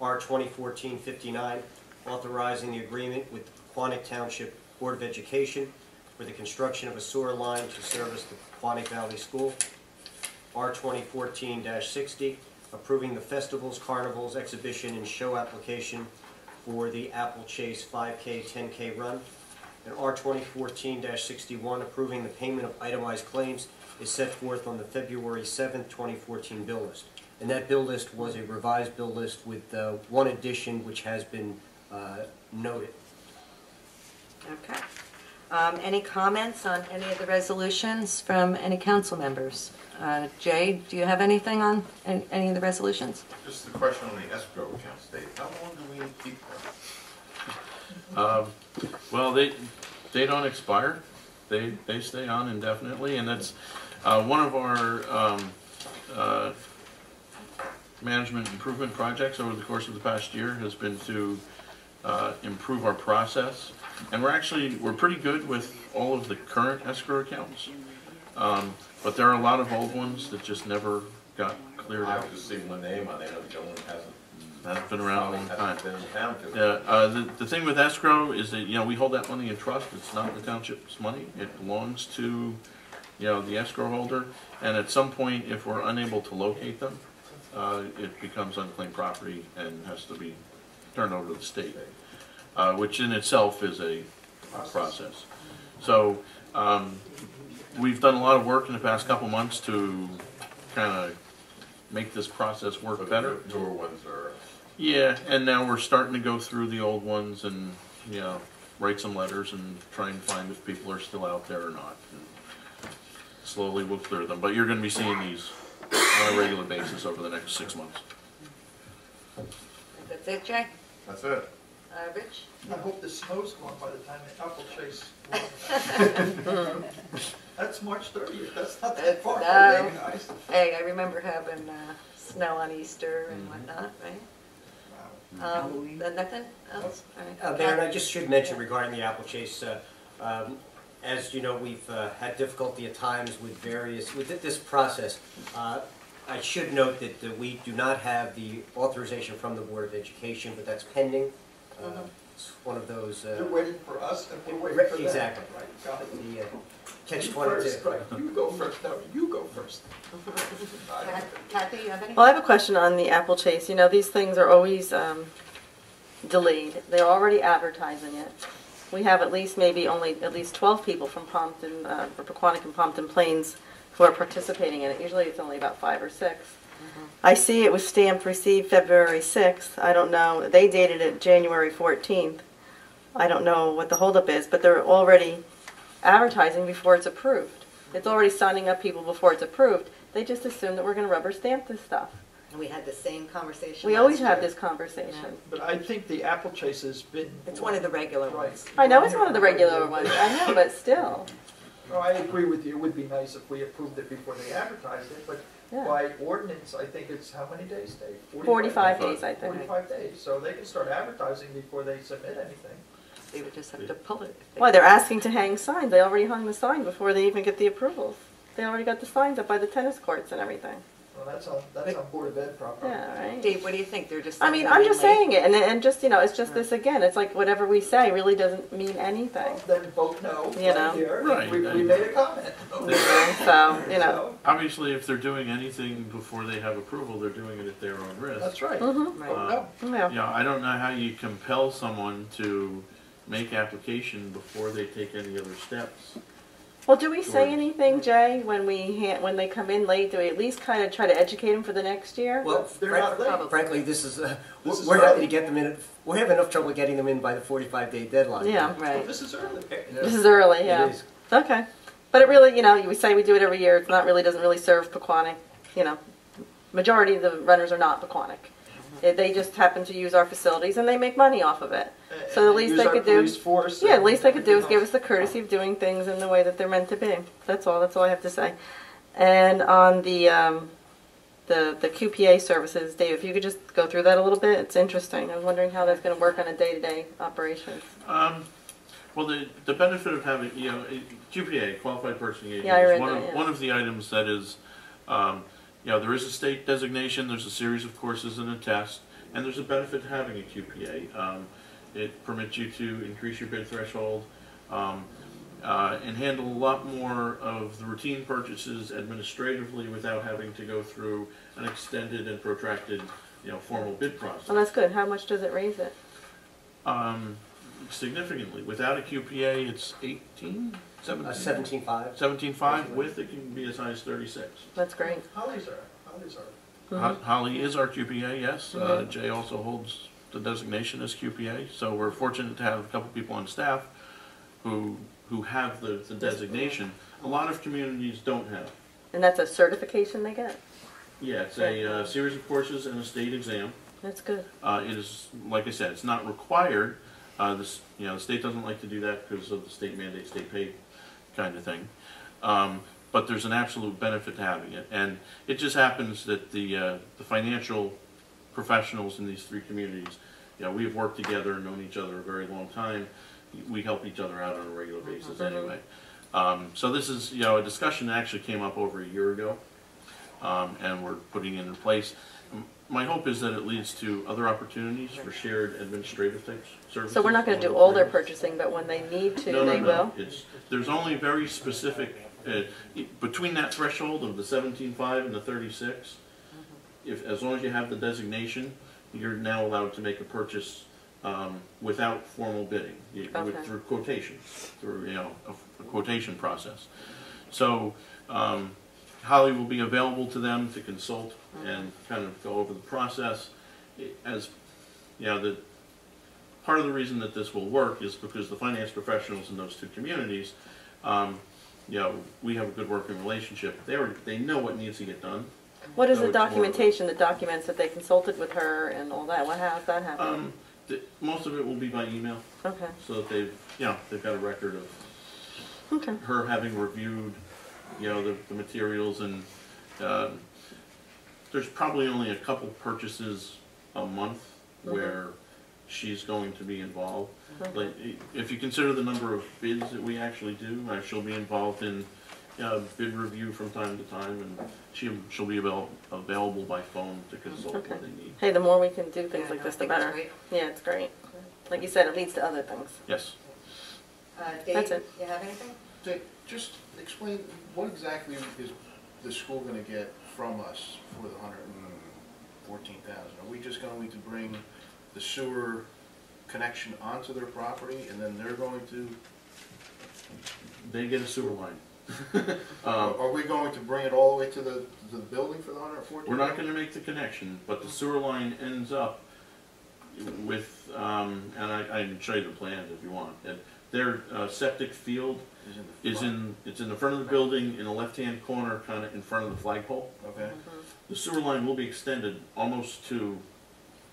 R 2014-59, authorizing the agreement with the Pequannock Township Board of Education for the construction of a sewer line to service the Pequannock Valley School. R 2014-60, approving the festivals, carnivals, exhibition, and show application for the Apple Chase 5K, 10K run. And R 2014-61, approving the payment of itemized claims is set forth on the February 7th, 2014 bill list. And that bill list was a revised bill list with uh, one addition which has been uh, noted.
Okay. Um, Any comments on any of the resolutions from any council members? Uh, Jay, do you have anything on an- any of the resolutions?
Just the question on the escrow accounts, Dave, how long do we keep them?
Um, Well, they, they don't expire. They, they stay on indefinitely, and that's, uh, one of our, um, uh, management improvement projects over the course of the past year has been to, uh, improve our process. And we're actually, we're pretty good with all of the current escrow accounts. Um, but there are a lot of old ones that just never got cleared out.
I've just seen one name on there, the one hasn't.
That's been around a long time.
Been in town to.
Yeah, uh, the, the thing with escrow is that, you know, we hold that money in trust, it's not the township's money, it belongs to, you know, the escrow holder, and at some point, if we're unable to locate them, uh, it becomes unclaimed property and has to be turned over to the state, uh, which in itself is a process. So, um, we've done a lot of work in the past couple months to kinda make this process work better.
Newer ones are,
Yeah, and now we're starting to go through the old ones and, you know, write some letters and try and find if people are still out there or not. And Slowly we'll clear them, but you're gonna be seeing these on a regular basis over the next six months.
That's it, Jay?
that's it.
Uh, Rich?
I hope the snow's gone by the time the Apple Chase. [laughs] That's March thirtieth, that's not
That's-
that far,
no.
away, guys.
Hey, I remember having uh, snow on Easter and
Mm-hmm.
whatnot, right? Um, then Nothing else? All right.
Uh, Mayor, and I just should mention regarding the Apple Chase, uh, um, as you know, we've uh, had difficulty at times with various, with this process. Uh, I should note that uh, we do not have the authorization from the Board of Education, but that's pending. Uh, It's one of those,
They're
uh,
waiting for us and we're waiting for them.
Exactly.
Right, got it.
the uh, catch
You
22.
first, right, you go first, no, you go first.
Kathy, you have any?
Well, I have a question on the Apple Chase. You know, these things are always um, delayed. They're already advertising it. We have at least maybe only at least 12 people from Pompton, uh, for Pequannock and Pompton Plains who are participating in it. Usually it's only about five or 6 I see it was stamped received February 6th. I don't know. They dated it January 14th. I don't know what the holdup is, but they're already advertising before it's approved. It's already signing up people before it's approved. They just assume that we're going to rubber stamp this stuff.
And we had the same conversation
We always
last
have this conversation.
But I think the Apple Chase has been.
It's one of the regular
Right.
ones.
I know it's one of the regular ones, I know, but still.
No, I agree with you, it would be nice if we approved it before they advertised it, but
Yeah.
by ordinance, I think it's how many days, Dave?
45 days, I think.
Forty-five days, so they can start advertising before they submit anything.
They would just have to pull it. if they-
Why, they're asking to hang signs. They already hung the sign before they even get the approvals. They already got the signs up by the tennis courts and everything.
Well, that's on, that's on Board of Ed property.
Yeah, right?
Dave, what do you think? They're just.
I mean, I'm just
late?
saying it, and, and just, you know, it's just this again. It's like whatever we say really doesn't mean anything.
Then vote no,
You know.
right here,
Right.
we, we made a comment. [laughs]
So, you know,
Obviously, if they're doing anything before they have approval, they're doing it at their own risk.
That's right.
Mhm.
Right.
Vote no.
yeah.
You know, I don't know how you compel someone to make application before they take any other steps.
Well, do we say
Or-
anything, Jay, when we, ha- when they come in late? Do we at least kind of try to educate them for the next year?
Well,
They're
frank-
not late.
frankly, this is, uh,
This is
we're happy
early.
to get them in, we have enough trouble getting them in by the 45-day deadline.
Yeah.
Well,
Right.
This is early.
This is early,
It
yeah.
is.
Okay. But it really, you know, we say we do it every year. It's not really, doesn't really serve Pequannock. You know, majority of the runners are not Pequannock. They- They just happen to use our facilities and they make money off of it. So the least they could do-
police force
Yeah, the least they could do is
everything
give us the courtesy of doing things in the way that they're meant to be. That's all, that's all I have to say. And on the, um, the, the QPA services, Dave, if you could just go through that a little bit, it's interesting. I was wondering how that's gonna work on a day-to-day operations.
Um, well, the, the benefit of having, you know, QPA, Qualified Person Agent,
Yeah,
is one
that,
of,
yeah.
one of the items that is, um, you know, there is a state designation, there's a series of courses and a test, and there's a benefit to having a QPA. Um, it permits you to increase your bid threshold. Um, uh, and handle a lot more of the routine purchases administratively without having to go through an extended and protracted, you know, formal bid process.
Well, that's good. How much does it raise it?
Um, significantly. Without a QPA, it's 18,
Uh,
17?
seventeen-five.
17.5. With it can be as high as 36.
That's great.
Hollies are, Hollies are.
Ho- Holly is our QPA, yes. Uh,
Mhm.
Jay also holds the designation as QPA, so we're fortunate to have a couple people on staff who, who have the, the designation. A lot of communities don't have.
And that's a certification they get?
Yeah, it's a uh, series of courses and a state exam.
That's good.
Uh, It is, like I said, it's not required. Uh, This, you know, the state doesn't like to do that because of the state mandate, state pay kind of thing. Um, But there's an absolute benefit to having it. And it just happens that the, uh, the financial professionals in these three communities, you know, we have worked together and known each other a very long time. We help each other out on a regular basis
Mhm.
anyway. Um, So this is, you know, a discussion that actually came up over a year ago, um, and we're putting it in place. My hope is that it leads to other opportunities for shared administrative type services.
So we're not gonna do all their purchasing, but when they need to,
No, no,
they
no.
will?
It's, there's only very specific, uh, between that threshold of the seventeen-five and the thirty-six, if, as long as you have the designation, you're now allowed to make a purchase, um, without formal bidding. you- with- Through quotation, through, you know, a a quotation process. So, um, Holly will be available to them to consult and kind of go over the process. As, you know, the, part of the reason that this will work is because the finance professionals in those two communities, um, you know, we have a good working relationship. They are, they know what needs to get done.
What is the
it's more-
documentation that documents that they consulted with her and all that? What, how's that happen?
Um, the, most of it will be by email,
Okay,
so that they've, you know, they've got a record of
okay.
her having reviewed, you know, the, the materials and, um, there's probably only a couple purchases a month
Mhm.
where she's going to be involved.
Okay.
Like, i- if you consider the number of bids that we actually do, uh, she'll be involved in, uh, bid review from time to time, and she, she'll be avail- available by phone to consult
Okay.
when they need.
Hey, the more we can do things
Yeah,
like
no,
this,
I
the
think it's
better.
great.
Yeah, it's great. Like you said, it leads to other things.
Yes.
Uh,
That's
Dave,
it.
you have anything?
Dick, just explain, what exactly is the school gonna get from us for the hundred and fourteen thousand? Are we just going to bring the sewer connection onto their property, and then they're going to,
They get a sewer line.
are [laughs]
Um,
are we going to bring it all the way to the, to the building for the hundred and fourteen?
We're not gonna make the connection, but the sewer line ends up with, um, and I, I can show you the plans if you want. And Their, uh, septic field
Is in the
is in, it's in the front of the building, in the left-hand corner, kinda in front of the flagpole.
Okay,
The sewer line will be extended almost to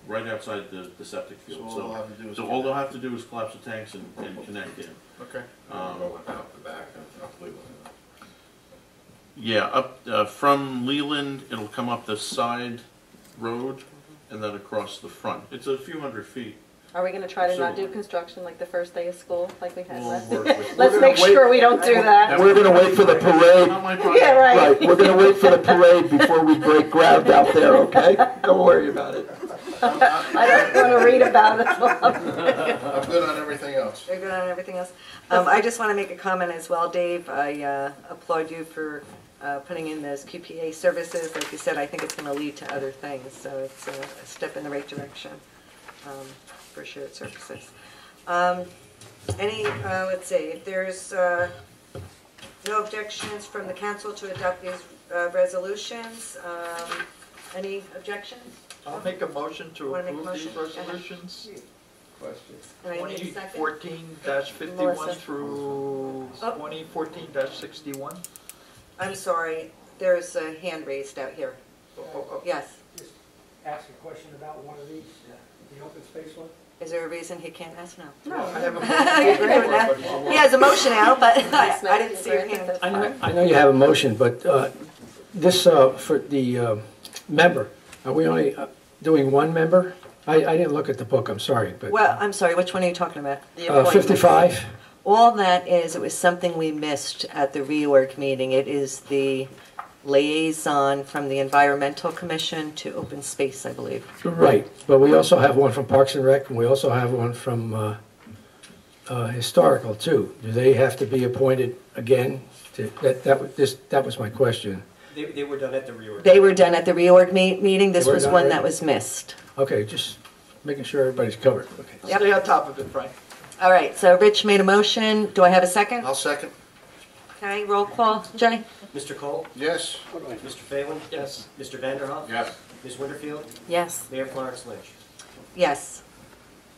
right outside the, the septic
so
field,
all
so.
they'll have to do is.
So all they'll have to do is collapse the tanks and, and connect in.
Okay.
Um,
Going out the back of of Cleveland.
Yeah, up, uh, from Leland, it'll come up the side road and then across the front. It's a few hundred feet.
Are we gonna try to not
So-
do construction like the first day of school, like we had
We'll
last?
work with- [laughs]
Let's
We're
make
gonna wait-
sure we don't do that.
And we're gonna wait for the parade.
My project. [laughs]
Yeah, right.
Right, we're gonna wait for the parade before we break ground out there, okay? Don't worry about it.
I don't wanna read about it. [laughs]
I'm good on everything else.
You're good on everything else? Um, I just want to make a comment as well, Dave. I uh, applaud you for uh, putting in those QPA services. Like you said, I think it's going to lead to other things, so it's a a step in the right direction um, for shared services. Um, Any, uh, let's see, if there's uh, no objections from the council to adopt these uh, resolutions, um, any objections?
I'll make a motion to
Wanna make a
approve these
motion?
resolutions.
And I need a
Twenty
second?
fourteen fifty-one
Melissa.
through
Oh.
twenty fourteen sixty-one.
I'm sorry, there's a hand raised out here. Yes.
Just ask a question about one of these, the open space one?
Is there a reason he can't ask now?
I have a
I agree with that. [laughs] He has a motion out, but I I didn't see your hand.
I know, I know you have a motion, but uh, this, uh, for the uh, member, are we only uh, doing one member? I, I didn't look at the book, I'm sorry, but
Well, I'm sorry, which one are you talking about?
The
uh,
appointment.
55?
All that is, it was something we missed at the reorg meeting. It is the liaison from the Environmental Commission to Open Space, I believe.
Right, but we also have one from Parks and Rec, and we also have one from uh, uh, historical too. Do they have to be appointed again? To- That, that was, this, that was my question.
They, they were done at the reorg.
They were done at the reorg me- meeting. This
They were
was
done
one
already?
that was missed.
Okay, just making sure everybody's covered, okay.
Yep.
Stay on top of it, Frank.
All right, so Rich made a motion. Do I have a second?
I'll second.
Okay, roll call. Jay?
Mr. Cole?
Yes.
Mr. Phelan?
Yes.
Mr. Vanderhoff?
Yes.
Ms. Winterfield?
Yes.
Mayor Florence Lynch?
Yes.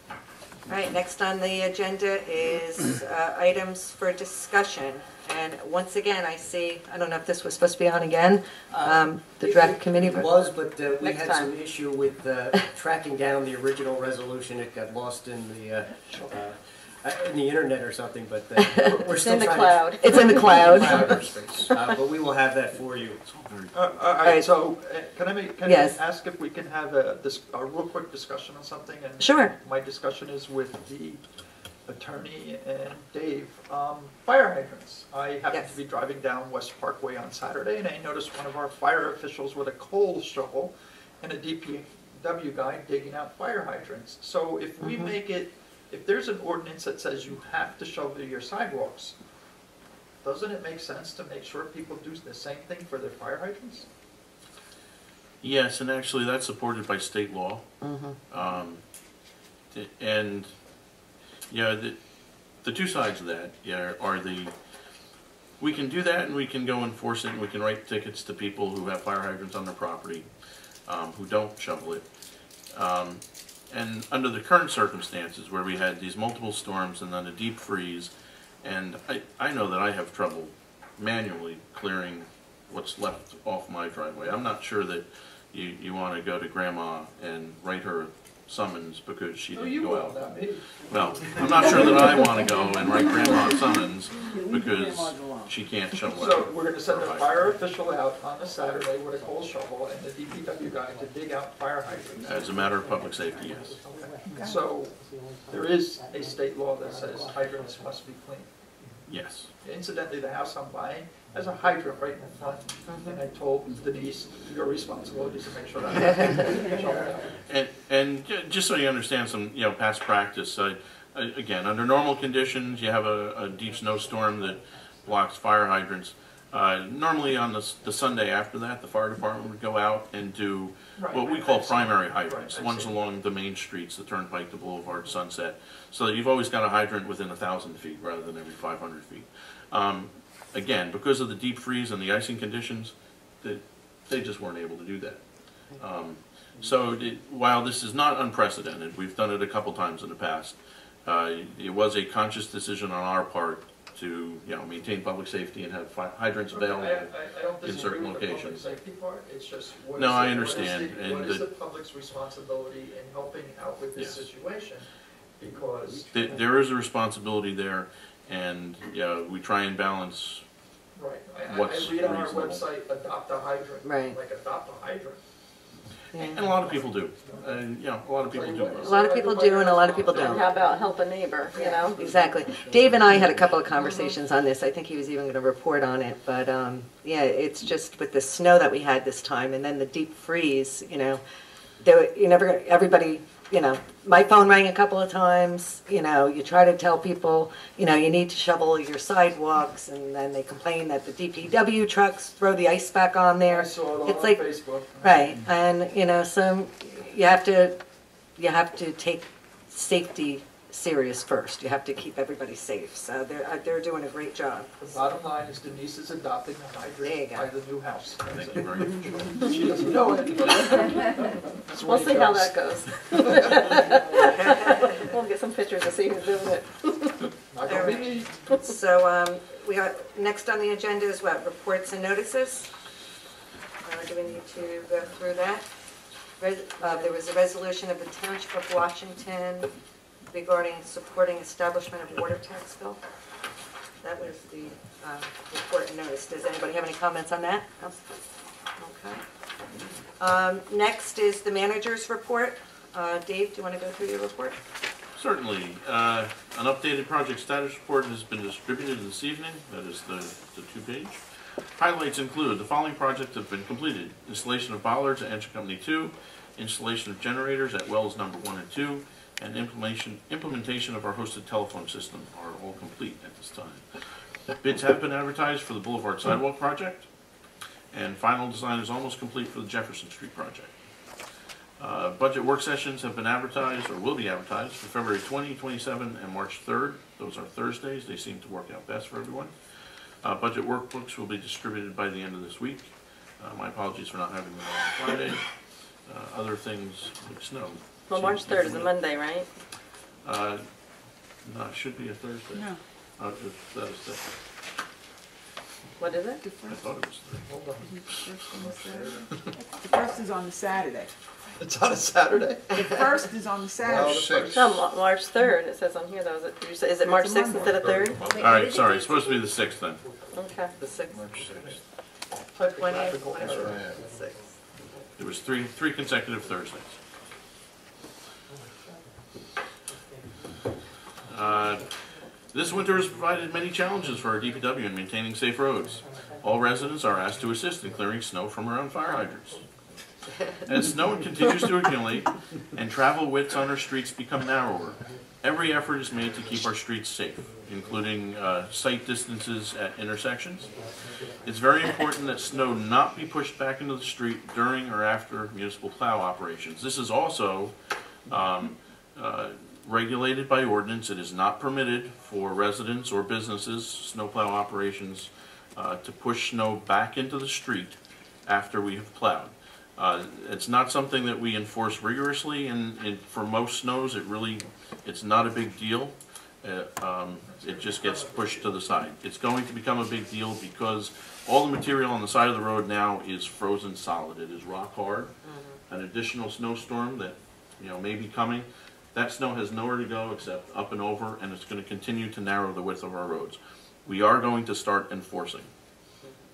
All right, next on the agenda is uh, items for discussion. And once again, I see, I don't know if this was supposed to be on again, um, the draft committee.
It was, but uh, we
Next
had
time.
some issue with uh, tracking down the original resolution. It got lost in the, uh, uh, in the internet or something, but uh, [laughs] we're- we're
It's
still
in the
trying to-
cloud.
It's in the cloud.
Uh, But we will have that for you.
Uh, All
right.
right, so uh, can I make, can I
Yes.
ask if we can have a, this, a real quick discussion on something? And
Sure.
My discussion is with the attorney and Dave. Um, Fire hydrants. I happened
Yes.
to be driving down West Parkway on Saturday and I noticed one of our fire officials with a coal shovel and a DPW guy digging out fire hydrants. So if we
Mhm.
make it, if there's an ordinance that says you have to shovel your sidewalks, doesn't it make sense to make sure people do the same thing for their fire hydrants?
Yes, and actually that's supported by state law.
Mhm.
Um, t- And, yeah, the, the two sides of that, yeah, are the, we can do that and we can go enforce it and we can write tickets to people who have fire hydrants on their property, um, who don't shovel it. Um, And under the current circumstances where we had these multiple storms and then a deep freeze, and I, I know that I have trouble manually clearing what's left off my driveway. I'm not sure that you, you want to go to grandma and write her summons because she didn't go out. Well, I'm not sure that I want to go and write grandma a summons because she can't shovel
So
out.
we're gonna send a
her
fire
hydrant.
official out on a Saturday with a coal shovel and the DPW guy to dig out fire hydrants.
As a matter of public safety, yes.
Okay. So there is a state law that says hydrants must be clean.
Yes.
Incidentally, the house I'm buying has a hydrant right in the front. And I told Denise, your responsibility is to make sure that. [laughs] shoveled.
And, and just so you understand some, you know, past practice, uh, uh, again, under normal conditions, you have a, a deep snowstorm that blocks fire hydrants. Uh, normally on the, the Sunday after that, the fire department would go out and do what we call primary hydrants,
Right,
ones along the main streets, the Turnpike, the Boulevard, Sunset. So that you've always got a hydrant within a thousand feet rather than every five hundred feet. Um, again, because of the deep freeze and the icing conditions, they, they just weren't able to do that. Um, so it, while this is not unprecedented, we've done it a couple times in the past. Uh, it was a conscious decision on our part to, you know, maintain public safety and have hydrants
I,
available.
I, I don't
in
disagree
certain
with the public
locations.
safety part, it's just what is
No,
the-
I
what is
understand,
the-
and
What is
the-
the public's responsibility in helping out with this
Yes.
situation? Because,
There, there is a responsibility there, and, yeah, we try and balance,
right, I- I,
What's
I read on our
reasonable.
website, adopt a hydrant.
Right.
Like adopt a hydrant.
and a lot of people do. And, you know, a lot of people do.
A lot of people do and a lot of people don't.
how about help a neighbor, you know?
Exactly. Dave and I had a couple of conversations on this. I think he was even going to report on it. But um, yeah, it's just with the snow that we had this time and then the deep freeze, you know, there, you never, everybody, you know, my phone rang a couple of times. You know, you try to tell people, you know, you need to shovel your sidewalks and then they complain that the DPW trucks throw the ice back on there.
I saw it
It's
on
like-
Facebook.
Right, and, you know, so you have to, you have to take safety serious first. You have to keep everybody safe, so they're, uh, they're doing a great job.
The bottom line is Denise is adopting a
There you
hydrant
go.
by the new house.
Thank you very much.
She doesn't know it. [laughs] That's
We'll
where
see
it
how
goes.
that goes. [laughs] We'll get some pictures to see who's doing it.
Not gonna be me.
So, um, we got, next on the agenda is what, reports and notices? Uh, do we need to go through that? Res- uh, there was a resolution of the Township of Washington regarding supporting establishment of water tax bill. That was the, um, report notice. Does anybody have any comments on that? No? Okay. Um, next is the manager's report. Uh, Dave, do you want to go through your report?
Certainly. Uh, An updated project status report has been distributed this evening. That is the, the two-page. Highlights include, the following projects have been completed. Installation of bollards at Engine Company 2, installation of generators at wells number 1 and 2, and implementation, implementation of our hosted telephone system are all complete at this time. Bids have been advertised for the Boulevard Sidewalk project, and final design is almost complete for the Jefferson Street project. Uh, Budget work sessions have been advertised, or will be advertised, for February 20, 27, and March 3rd. Those are Thursdays, they seem to work out best for everyone. Uh, Budget workbooks will be distributed by the end of this week. Uh, My apologies for not having them on Friday. Uh, Other things, like snow.
Well, March 3rd is a Monday, right?
Uh, No, it should be a Thursday.
No.
Uh, it- That is, the-
What is it?
The
I
first,
thought it was Thursday.
The first on the Saturday? The first is on the Saturday.
It's on a Saturday?
The first is on the Saturday.
sixth.
No, Ma- March 3rd, it says on here, though. Is it, you say- is it March 6th instead of 3rd?
All right, sorry, it's supposed to be the 6th then.
Okay.
The sixth,
March sixth.
twentieth, whatever,
what I have.
the sixth.
It was three, three consecutive Thursdays. Uh, This winter has provided many challenges for our DPW in maintaining safe roads. All residents are asked to assist in clearing snow from around fire hydrants. As snow continues to accumulate and travel widths on our streets become narrower, every effort is made to keep our streets safe, including uh, sight distances at intersections. It's very important that snow not be pushed back into the street during or after municipal plow operations. This is also um, uh, regulated by ordinance. It is not permitted for residents or businesses, snowplow operations, uh, to push snow back into the street after we have plowed. Uh, It's not something that we enforce rigorously, and and for most snows, it really, it's not a big deal. Uh, um, It just gets pushed to the side. It's going to become a big deal because all the material on the side of the road now is frozen solid. It is rock hard. An additional snowstorm that, you know, may be coming, that snow has nowhere to go except up and over, and it's gonna continue to narrow the width of our roads. We are going to start enforcing,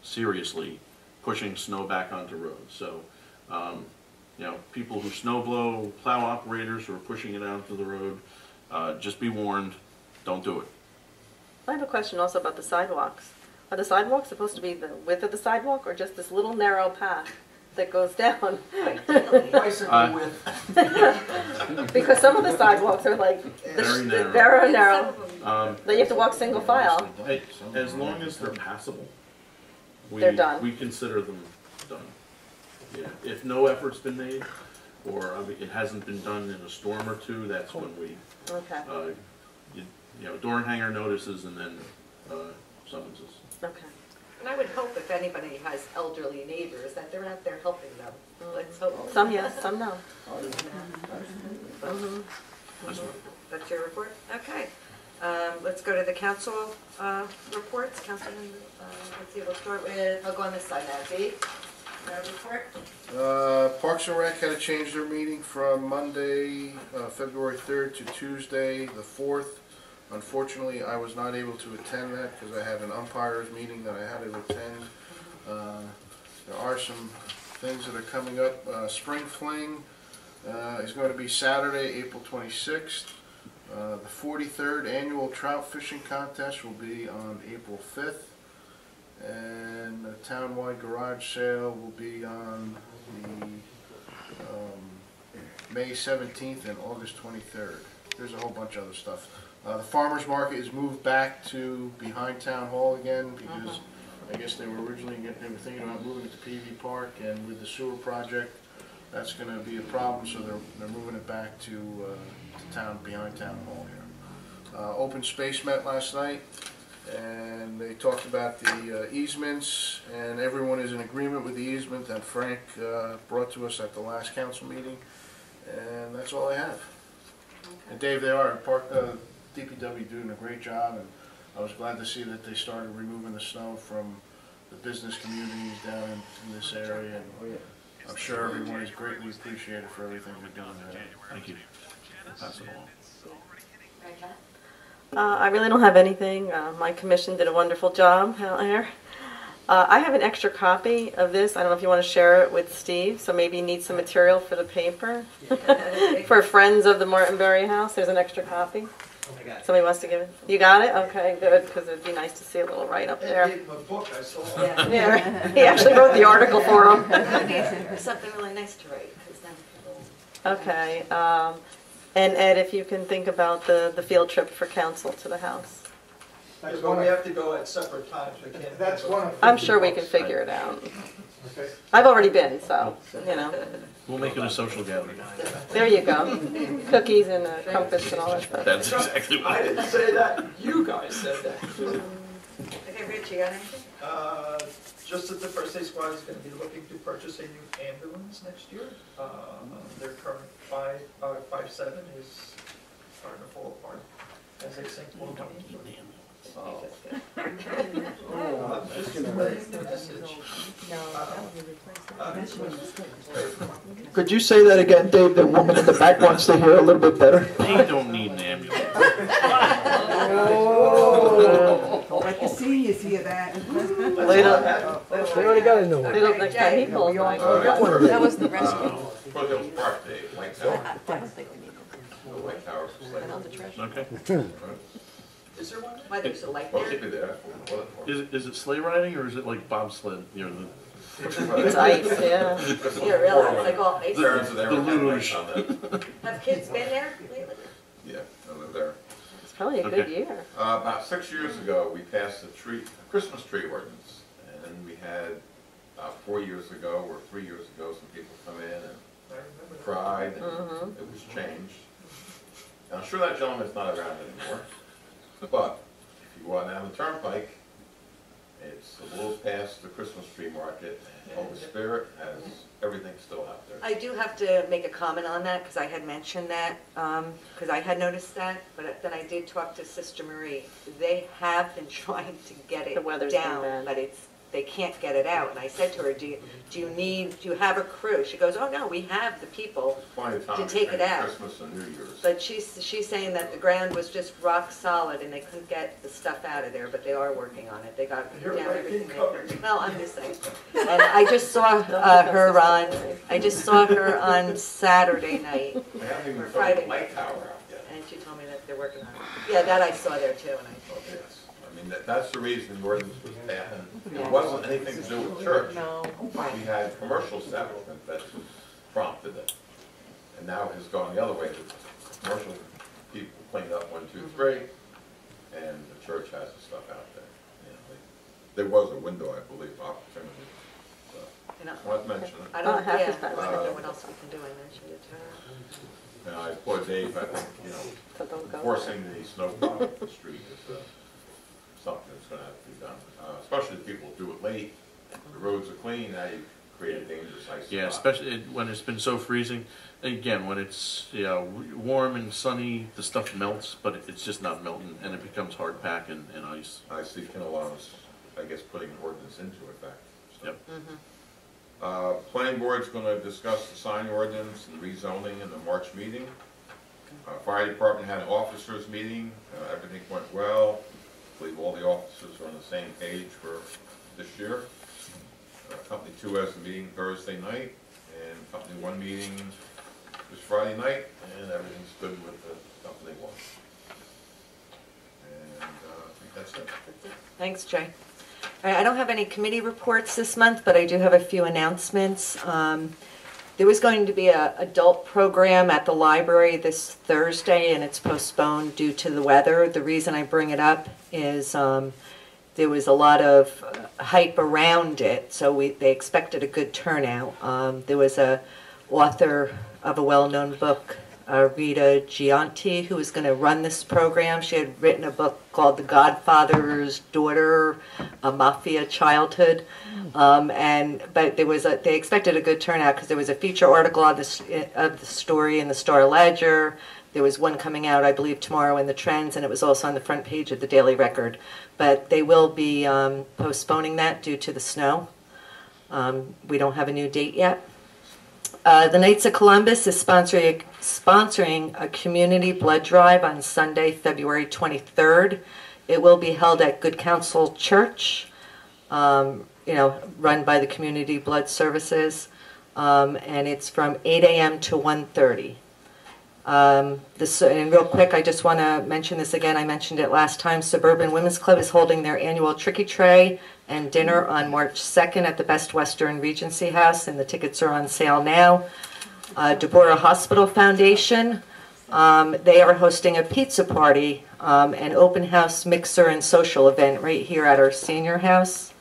seriously, pushing snow back onto roads. So, um, you know, people who snow blow, plow operators who are pushing it out to the road, uh, just be warned, don't do it.
I have a question also about the sidewalks. Are the sidewalks supposed to be the width of the sidewalk or just this little narrow path that goes down?
Bicycle
Uh, [laughs]
Because some of the sidewalks are like the
Very
sh-
narrow.
very narrow,
Um,
that you have to walk single file.
Hey, As long as they're passable. we-
They're done.
We consider them done. Yeah, if no effort's been made, or I mean, it hasn't been done in a storm or two, that's when we,
Okay,
uh, you you know, door hanger notices and then uh, summonses.
okay.
And I would hope if anybody has elderly neighbors, that they're out there helping them. Let's hope.
Some yes, some no. Mhm.
That's
your report? Okay. Um, Let's go to the council uh, reports. Councilman, uh, let's see, we'll start with, I'll go on this side now. Dave, uh, report?
Uh, Parks and Rec had to change their meeting from Monday, uh, February 3rd to Tuesday, the 4th. Unfortunately, I was not able to attend that because I had an umpires meeting that I had to attend. Uh, There are some things that are coming up. Uh, Spring Fling uh, is going to be Saturday, April 26th. Uh, The 43rd Annual Trout Fishing Contest will be on April 5th. And the townwide garage sale will be on the um, May 17th and August 23rd. There's a whole bunch of other stuff. Uh, The farmer's market is moved back to behind Town Hall again because I guess they were originally, get- they were thinking about moving it to PV Park and with the sewer project, that's gonna be a problem, so they're, they're moving it back to, uh, to town, behind Town Hall here. Uh, Open Space met last night and they talked about the uh, easements, and everyone is in agreement with the easement that Frank uh, brought to us at the last council meeting, and that's all I have. And Dave, they are, Park, uh, DPW doing a great job, and I was glad to see that they started removing the snow from the business communities down in in this area, and I'm sure everyone is greatly appreciated for everything they're doing there.
Thank you. Pass it along.
Uh, I really don't have anything. Uh, my commission did a wonderful job out there. Uh, I have an extra copy of this. I don't know if you want to share it with Steve, so maybe you need some material for the paper. [laughs] For Friends of the Martin Berry House, there's an extra copy. Somebody wants to give it? You got it? Okay, good, because it'd be nice to see a little write-up there.
my book, I saw.
Yeah.
Yeah, [laughs] he actually wrote the article for him.
There's [laughs] Something really nice to write, 'cause then.
Okay, um, And Ed, if you can think about the, the field trip for council to the house.
That's
But
one
we
of,
have to go at separate times, we can't.
that's one of.
I'm sure we can figure it out.
Okay.
I've already been, so, you know, [laughs]
We'll make it a social gathering.
there you go. Cookies and a compass and all that stuff.
That's exactly what
I didn't say that, you guys said that.
Okay, Rich, you got anything?
Uh, Just that the first aid squad is gonna be looking to purchase a new ambulance next year. Uh, Their current five, uh, five seven is starting to fall apart as they sink more money. So, just relaying the message. Could you say that again, Dave? The woman in the back wants to hear a little bit better.
They don't need an ambulance.
Let the seniors hear that.
Wait till,
We already got a new one.
wait next time he pulls mine.
That was the rescue.
Uh, Fort Hills Park Day, White Tower,
I don't think we need
the White Tower.
Okay.
Is there one?
Why there's a light
Well,
there?
keep it there. Well,
Is, it- is it sleigh riding or is it like bobsled? You know, the,
It's ice, yeah.
Yeah, really, it's like all ice.
Parents and everyone
The
had
luge.
lights on that.
Have kids been there lately?
Yeah, I live there.
It's probably a good
Okay.
year.
Uh, about six years ago, we passed a tree, a Christmas tree ordinance. And we had, uh, four years ago, or three years ago, some people come in and
I
cried, and
Mhm.
it was changed. And I'm sure that gentleman's not around anymore, but if you go out down the turnpike, it's a little past the Christmas tree market, and Holy Spirit has everything still out there.
I do have to make a comment on that, because I had mentioned that, um, because I had noticed that, but then I did talk to Sister Marie. They have been [laughs] trying to get it
The weather's been
down,
bad.
but it's, they can't get it out. And I said to her, do you, do you need, do you have a crew? She goes, oh, no, we have the people.
Plenty time
To take it
between
out.
Christmas and New Year's.
But she's, she's saying that the ground was just rock solid and they couldn't get the stuff out of there, but they are working on it. They got
You're
down
right,
everything.
being
they Well, I'm just saying. And I just saw uh, her on, I just saw her on Saturday night
They haven't even
or
put
Friday.
the light tower out yet.
and she told me that they're working on it. Yeah, that I saw there too, and I told her.
Yes, that, that's the reason the ordinance was passed, it wasn't anything to do with church.
No.
We had commercial establishment that prompted it, and now it has gone the other way. The Commercial people cleaned up one, two, three, and the church has the stuff out there. You know, they- There was a window, I believe, opportunity. So,
You know,
Just wanted to mention it.
I don't,
half
yeah,
is better.
I don't know what else we can do. I mentioned it to her.
And I applaud Dave, I think, you know,
So don't go.
enforcing the snow plow up the street is uh, something that's gonna have to be done. Uh, Especially if people do it late, the roads are clean, now you create a dangerous ice
yeah,
spot.
especially it- when it's been so freezing. Again, when it's, you know, warm and sunny, the stuff melts, but it- it's just not melting and it becomes hard pack and, and ice.
I see Kinnelon's, I guess, putting an ordinance into effect. so.
Yep.
Uh, Planning board's gonna discuss the sign ordinance and rezoning in the March meeting. Uh, Fire department had an officers meeting, uh, everything went well. Believe all the officers are on the same page for this year. Uh, Company two has a meeting Thursday night, and company one meeting this Friday night, and everything's good with the company one. And, uh, I think that's it.
Thanks, Jay. I don't have any committee reports this month, but I do have a few announcements. Um, There was going to be a adult program at the library this Thursday, and it's postponed due to the weather. The reason I bring it up is um, there was a lot of uh, hype around it, so we, they expected a good turnout. Um, There was a author of a well-known book, uh, Rita Gigante, who was going to run this program. She had written a book called The Godfather's Daughter, A Mafia Childhood. Um, and but there was a, they expected a good turnout because there was a feature article this of the story in the Star Ledger. There was one coming out, I believe, tomorrow in the Trends, and it was also on the front page of the Daily Record. But they will be um, postponing that due to the snow. Um, we don't have a new date yet. Uh, the Knights of Columbus is sponsoring sponsoring a community blood drive on Sunday, February 23rd. It will be held at Good Counsel Church, um, you know, run by the Community Blood Services, um, and it's from 8 a.m. to 1:30. Um, this, and real quick, I just want to mention this again. I mentioned it last time. Suburban Women's Club is holding their annual Tricky Tray and dinner on March 2nd at the Best Western Regency House, and the tickets are on sale now. Uh, Deborah Hospital Foundation Um, They are hosting a pizza party, um, an open house mixer and social event right here at our senior house.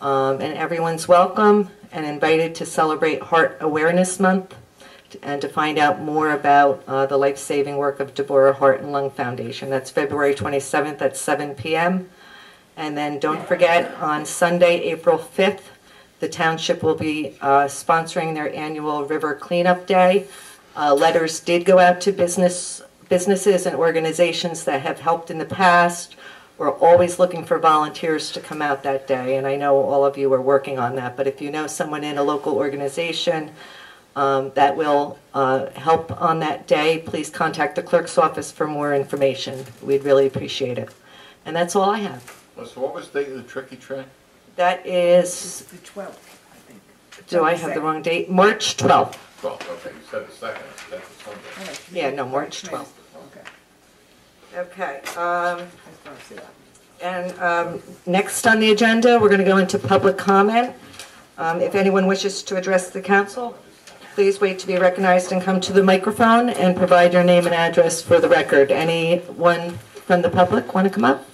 Um, And everyone's welcome and invited to celebrate Heart Awareness Month and to find out more about uh, the life-saving work of Deborah Heart and Lung Foundation. That's February 27th at 7 p.m. And then don't forget, on Sunday, April 5th, the township will be uh, sponsoring their annual River Cleanup Day. Uh, Letters did go out to business, businesses and organizations that have helped in the past. We're always looking for volunteers to come out that day, and I know all of you are working on that. But if you know someone in a local organization um, that will uh, help on that day, please contact the clerk's office for more information. We'd really appreciate it. And that's all I have.
So what was the date of the tricky train?
That is,
The twelfth, I think.
do I have the wrong date? March 12th.
Well, okay, you said the second, that's a Sunday.
All right.
Yeah, no, March 12th.
Okay.
Okay. um,
That's what I said.
And um, next on the agenda, we're going to go into public comment. Um, If anyone wishes to address the council, please wait to be recognized and come to the microphone and provide your name and address for the record. Anyone from the public want to come up?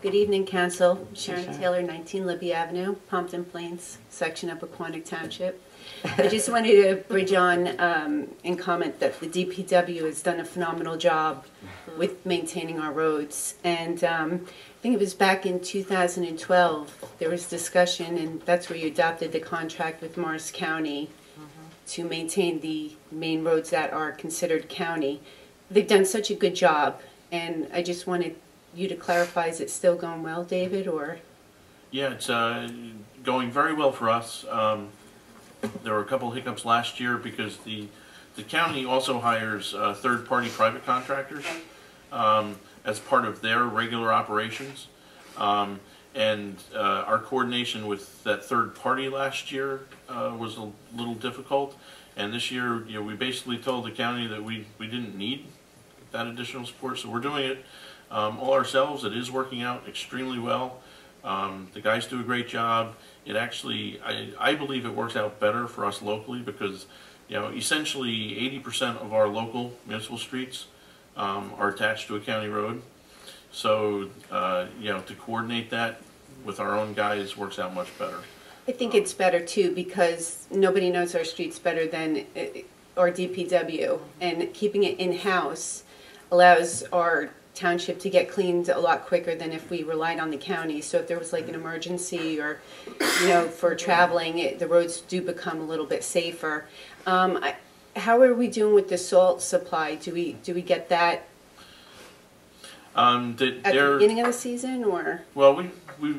Good evening, Council. Sharon. Taylor, 19 Libby Avenue, Pompton Plains, section of Pequannock Township. I just wanted to bridge on um, and comment that the DPW has done a phenomenal job with maintaining our roads. And um, I think it was back in 2012, there was discussion, and that's where you adopted the contract with Morris County to maintain the main roads that are considered county. They've done such a good job, and I just wanted you to clarify, is it still going well, David, or?
Yeah, it's uh, going very well for us. Um, There were a couple hiccups last year because the, the county also hires uh, third-party private contractors um, as part of their regular operations. Um, And uh, our coordination with that third party last year uh, was a little difficult. And this year, you know, we basically told the county that we, we didn't need that additional support, so we're doing it um, all ourselves. It is working out extremely well. Um, the guys do a great job. It actually, I, I believe it works out better for us locally because, you know, essentially 80% of our local municipal streets um, are attached to a county road. So, uh, you know, to coordinate that with our own guys works out much better.
I think it's better too, because nobody knows our streets better than uh, our DPW. And keeping it in-house allows our township to get cleaned a lot quicker than if we relied on the county. So if there was like an emergency or, you know, for traveling, it- the roads do become a little bit safer. Um, I- How are we doing with the salt supply? Do we, do we get that
Um, the,
at the beginning of the season or?
Well, we, we,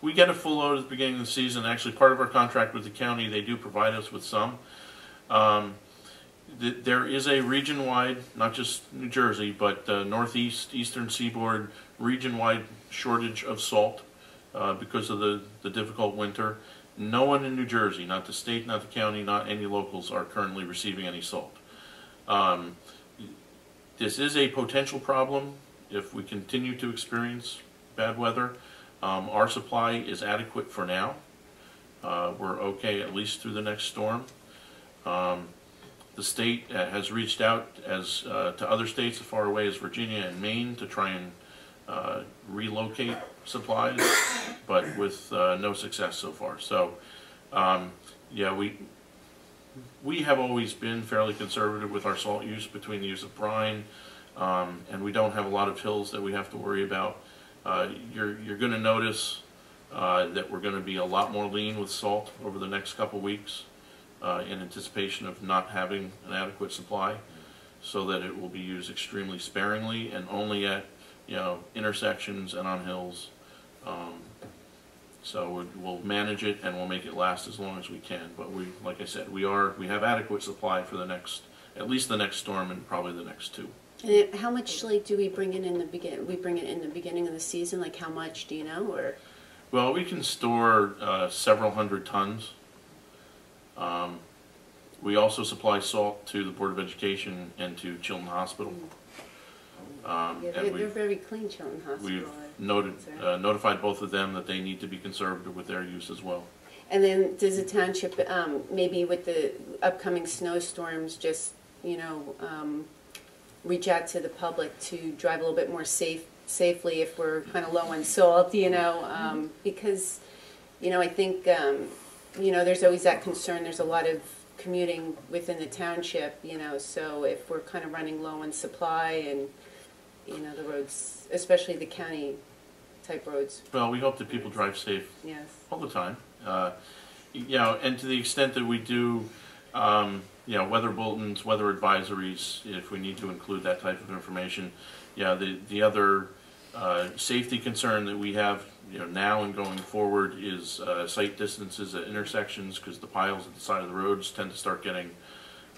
we get a full load at the beginning of the season. Actually, part of our contract with the county, they do provide us with some. Um, th- there is a region-wide, not just New Jersey, but uh, northeast, eastern seaboard, region-wide shortage of salt uh, because of the, the difficult winter. No one in New Jersey, not the state, not the county, not any locals, are currently receiving any salt. Um, this is a potential problem if we continue to experience bad weather. Um, our supply is adequate for now. Uh, we're okay at least through the next storm. Um, the state uh, has reached out as uh, to other states as far away as Virginia and Maine to try and uh, relocate supplies, but with uh, no success so far. So, um, yeah, we we have always been fairly conservative with our salt use between the use of brine, um, and we don't have a lot of hills that we have to worry about. Uh, you're you're going to notice uh, that we're going to be a lot more lean with salt over the next couple weeks, uh, in anticipation of not having an adequate supply, so that it will be used extremely sparingly and only at you know intersections and on hills. Um, so we'll- manage it and we'll make it last as long as we can. But we, like I said, we are, we have adequate supply for the next, at least the next storm and probably the next two.
And it- how much like do we bring in in the begin, we bring it in the beginning of the season, like how much, do you know, or?
Well, we can store uh, several hundred tons. Um, We also supply salt to the Board of Education and to Chilton Hospital. Um,
Yeah, they're, they're
we've,
very clean, Chilton Hospital.
we've
Hospital.
noted, uh, notified both of them that they need to be conservative with their use as well.
And then does the township, um, maybe with the upcoming snowstorms, just, you know, um, reach out to the public to drive a little bit more safe, safely if we're kind of low on salt, you know? Um, because, you know, I think, um, you know, there's always that concern, there's a lot of commuting within the township, you know, so if we're kind of running low on supply and, you know, the roads, especially the county type roads,
Well, we hope that people drive safe
yes.
all the time. Uh, You know, and to the extent that we do, um, you know, weather bulletins, weather advisories, if we need to include that type of information. Yeah, the, the other uh, safety concern that we have, you know, now and going forward is uh, sight distances at intersections, because the piles at the side of the roads tend to start getting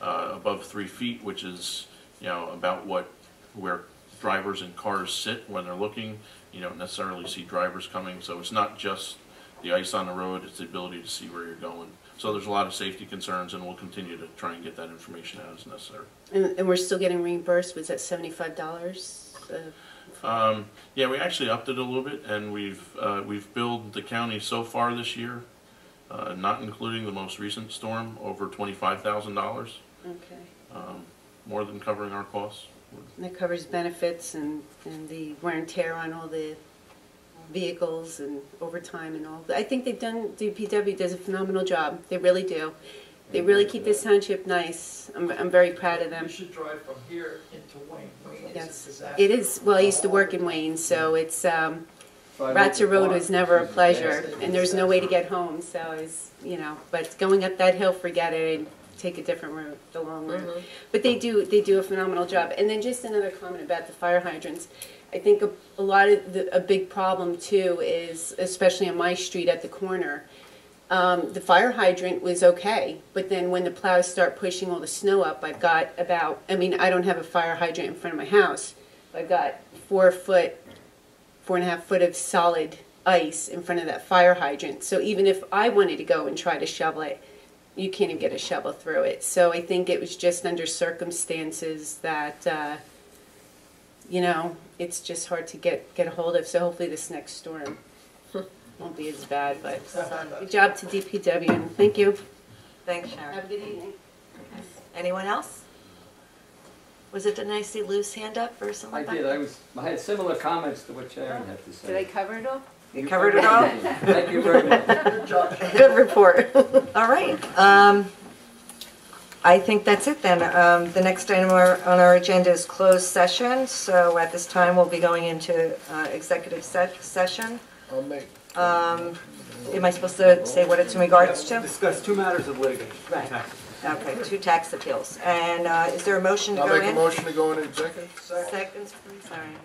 uh, above three feet, which is, you know, about what, where drivers and cars sit when they're looking. You don't necessarily see drivers coming, so it's not just the ice on the road, it's the ability to see where you're going. So there's a lot of safety concerns, and we'll continue to try and get that information out as necessary.
And, and we're still getting reimbursed, was that seventy-five dollars? Uh,
Um, yeah, we actually upped it a little bit, and we've, uh, we've billed the county so far this year, uh, not including the most recent storm, over twenty-five thousand dollars,
Okay.
um, more than covering our costs.
And that covers benefits and, and the wear and tear on all the vehicles and overtime and all. I think they've done, DPW does a phenomenal job, they really do. They really keep this township nice, I'm, I'm very proud of them.
You should drive from here into Wayne. Wayne is
Yes.
a.
It is, well, I used to work in Wayne, so it's, um, Ratzer Road was never a pleasure, and there's no way to get home, so it's, you know, but going up that hill, forget it, and take a different route, the long route. But they do, they do a phenomenal job. And then just another comment about the fire hydrants. I think a, a lot of the, a big problem too is, especially on my street at the corner, um, the fire hydrant was okay, but then when the plows start pushing all the snow up, I've got about, I mean, I don't have a fire hydrant in front of my house. I've got four foot, four and a half foot of solid ice in front of that fire hydrant. So even if I wanted to go and try to shovel it, you can't even get a shovel through it. So I think it was just under circumstances that, uh, you know, it's just hard to get, get a hold of. So hopefully this next storm won't be as bad, but um, good job to DPW and thank you.
Thanks, Sharon.
Have a good evening.
Anyone else? Was it did I see Lou's hand up or
I
something?
did, I was, I had similar comments to what Sharon had to say.
Did I cover it all?
You covered it all?
Thank you very much. [laughs]
Good report. All right. Um, I think that's it then. Um, The next item our- on our agenda is closed session. So at this time, we'll be going into uh, executive se- session.
I'll make,
Um, Am I supposed to say what it's in regards to?
Discuss two matters of litigation.
Right. Okay, two tax appeals. And uh, is there a motion to
I'll
go in?
make a motion to go into executive.
Seconds, please. All right.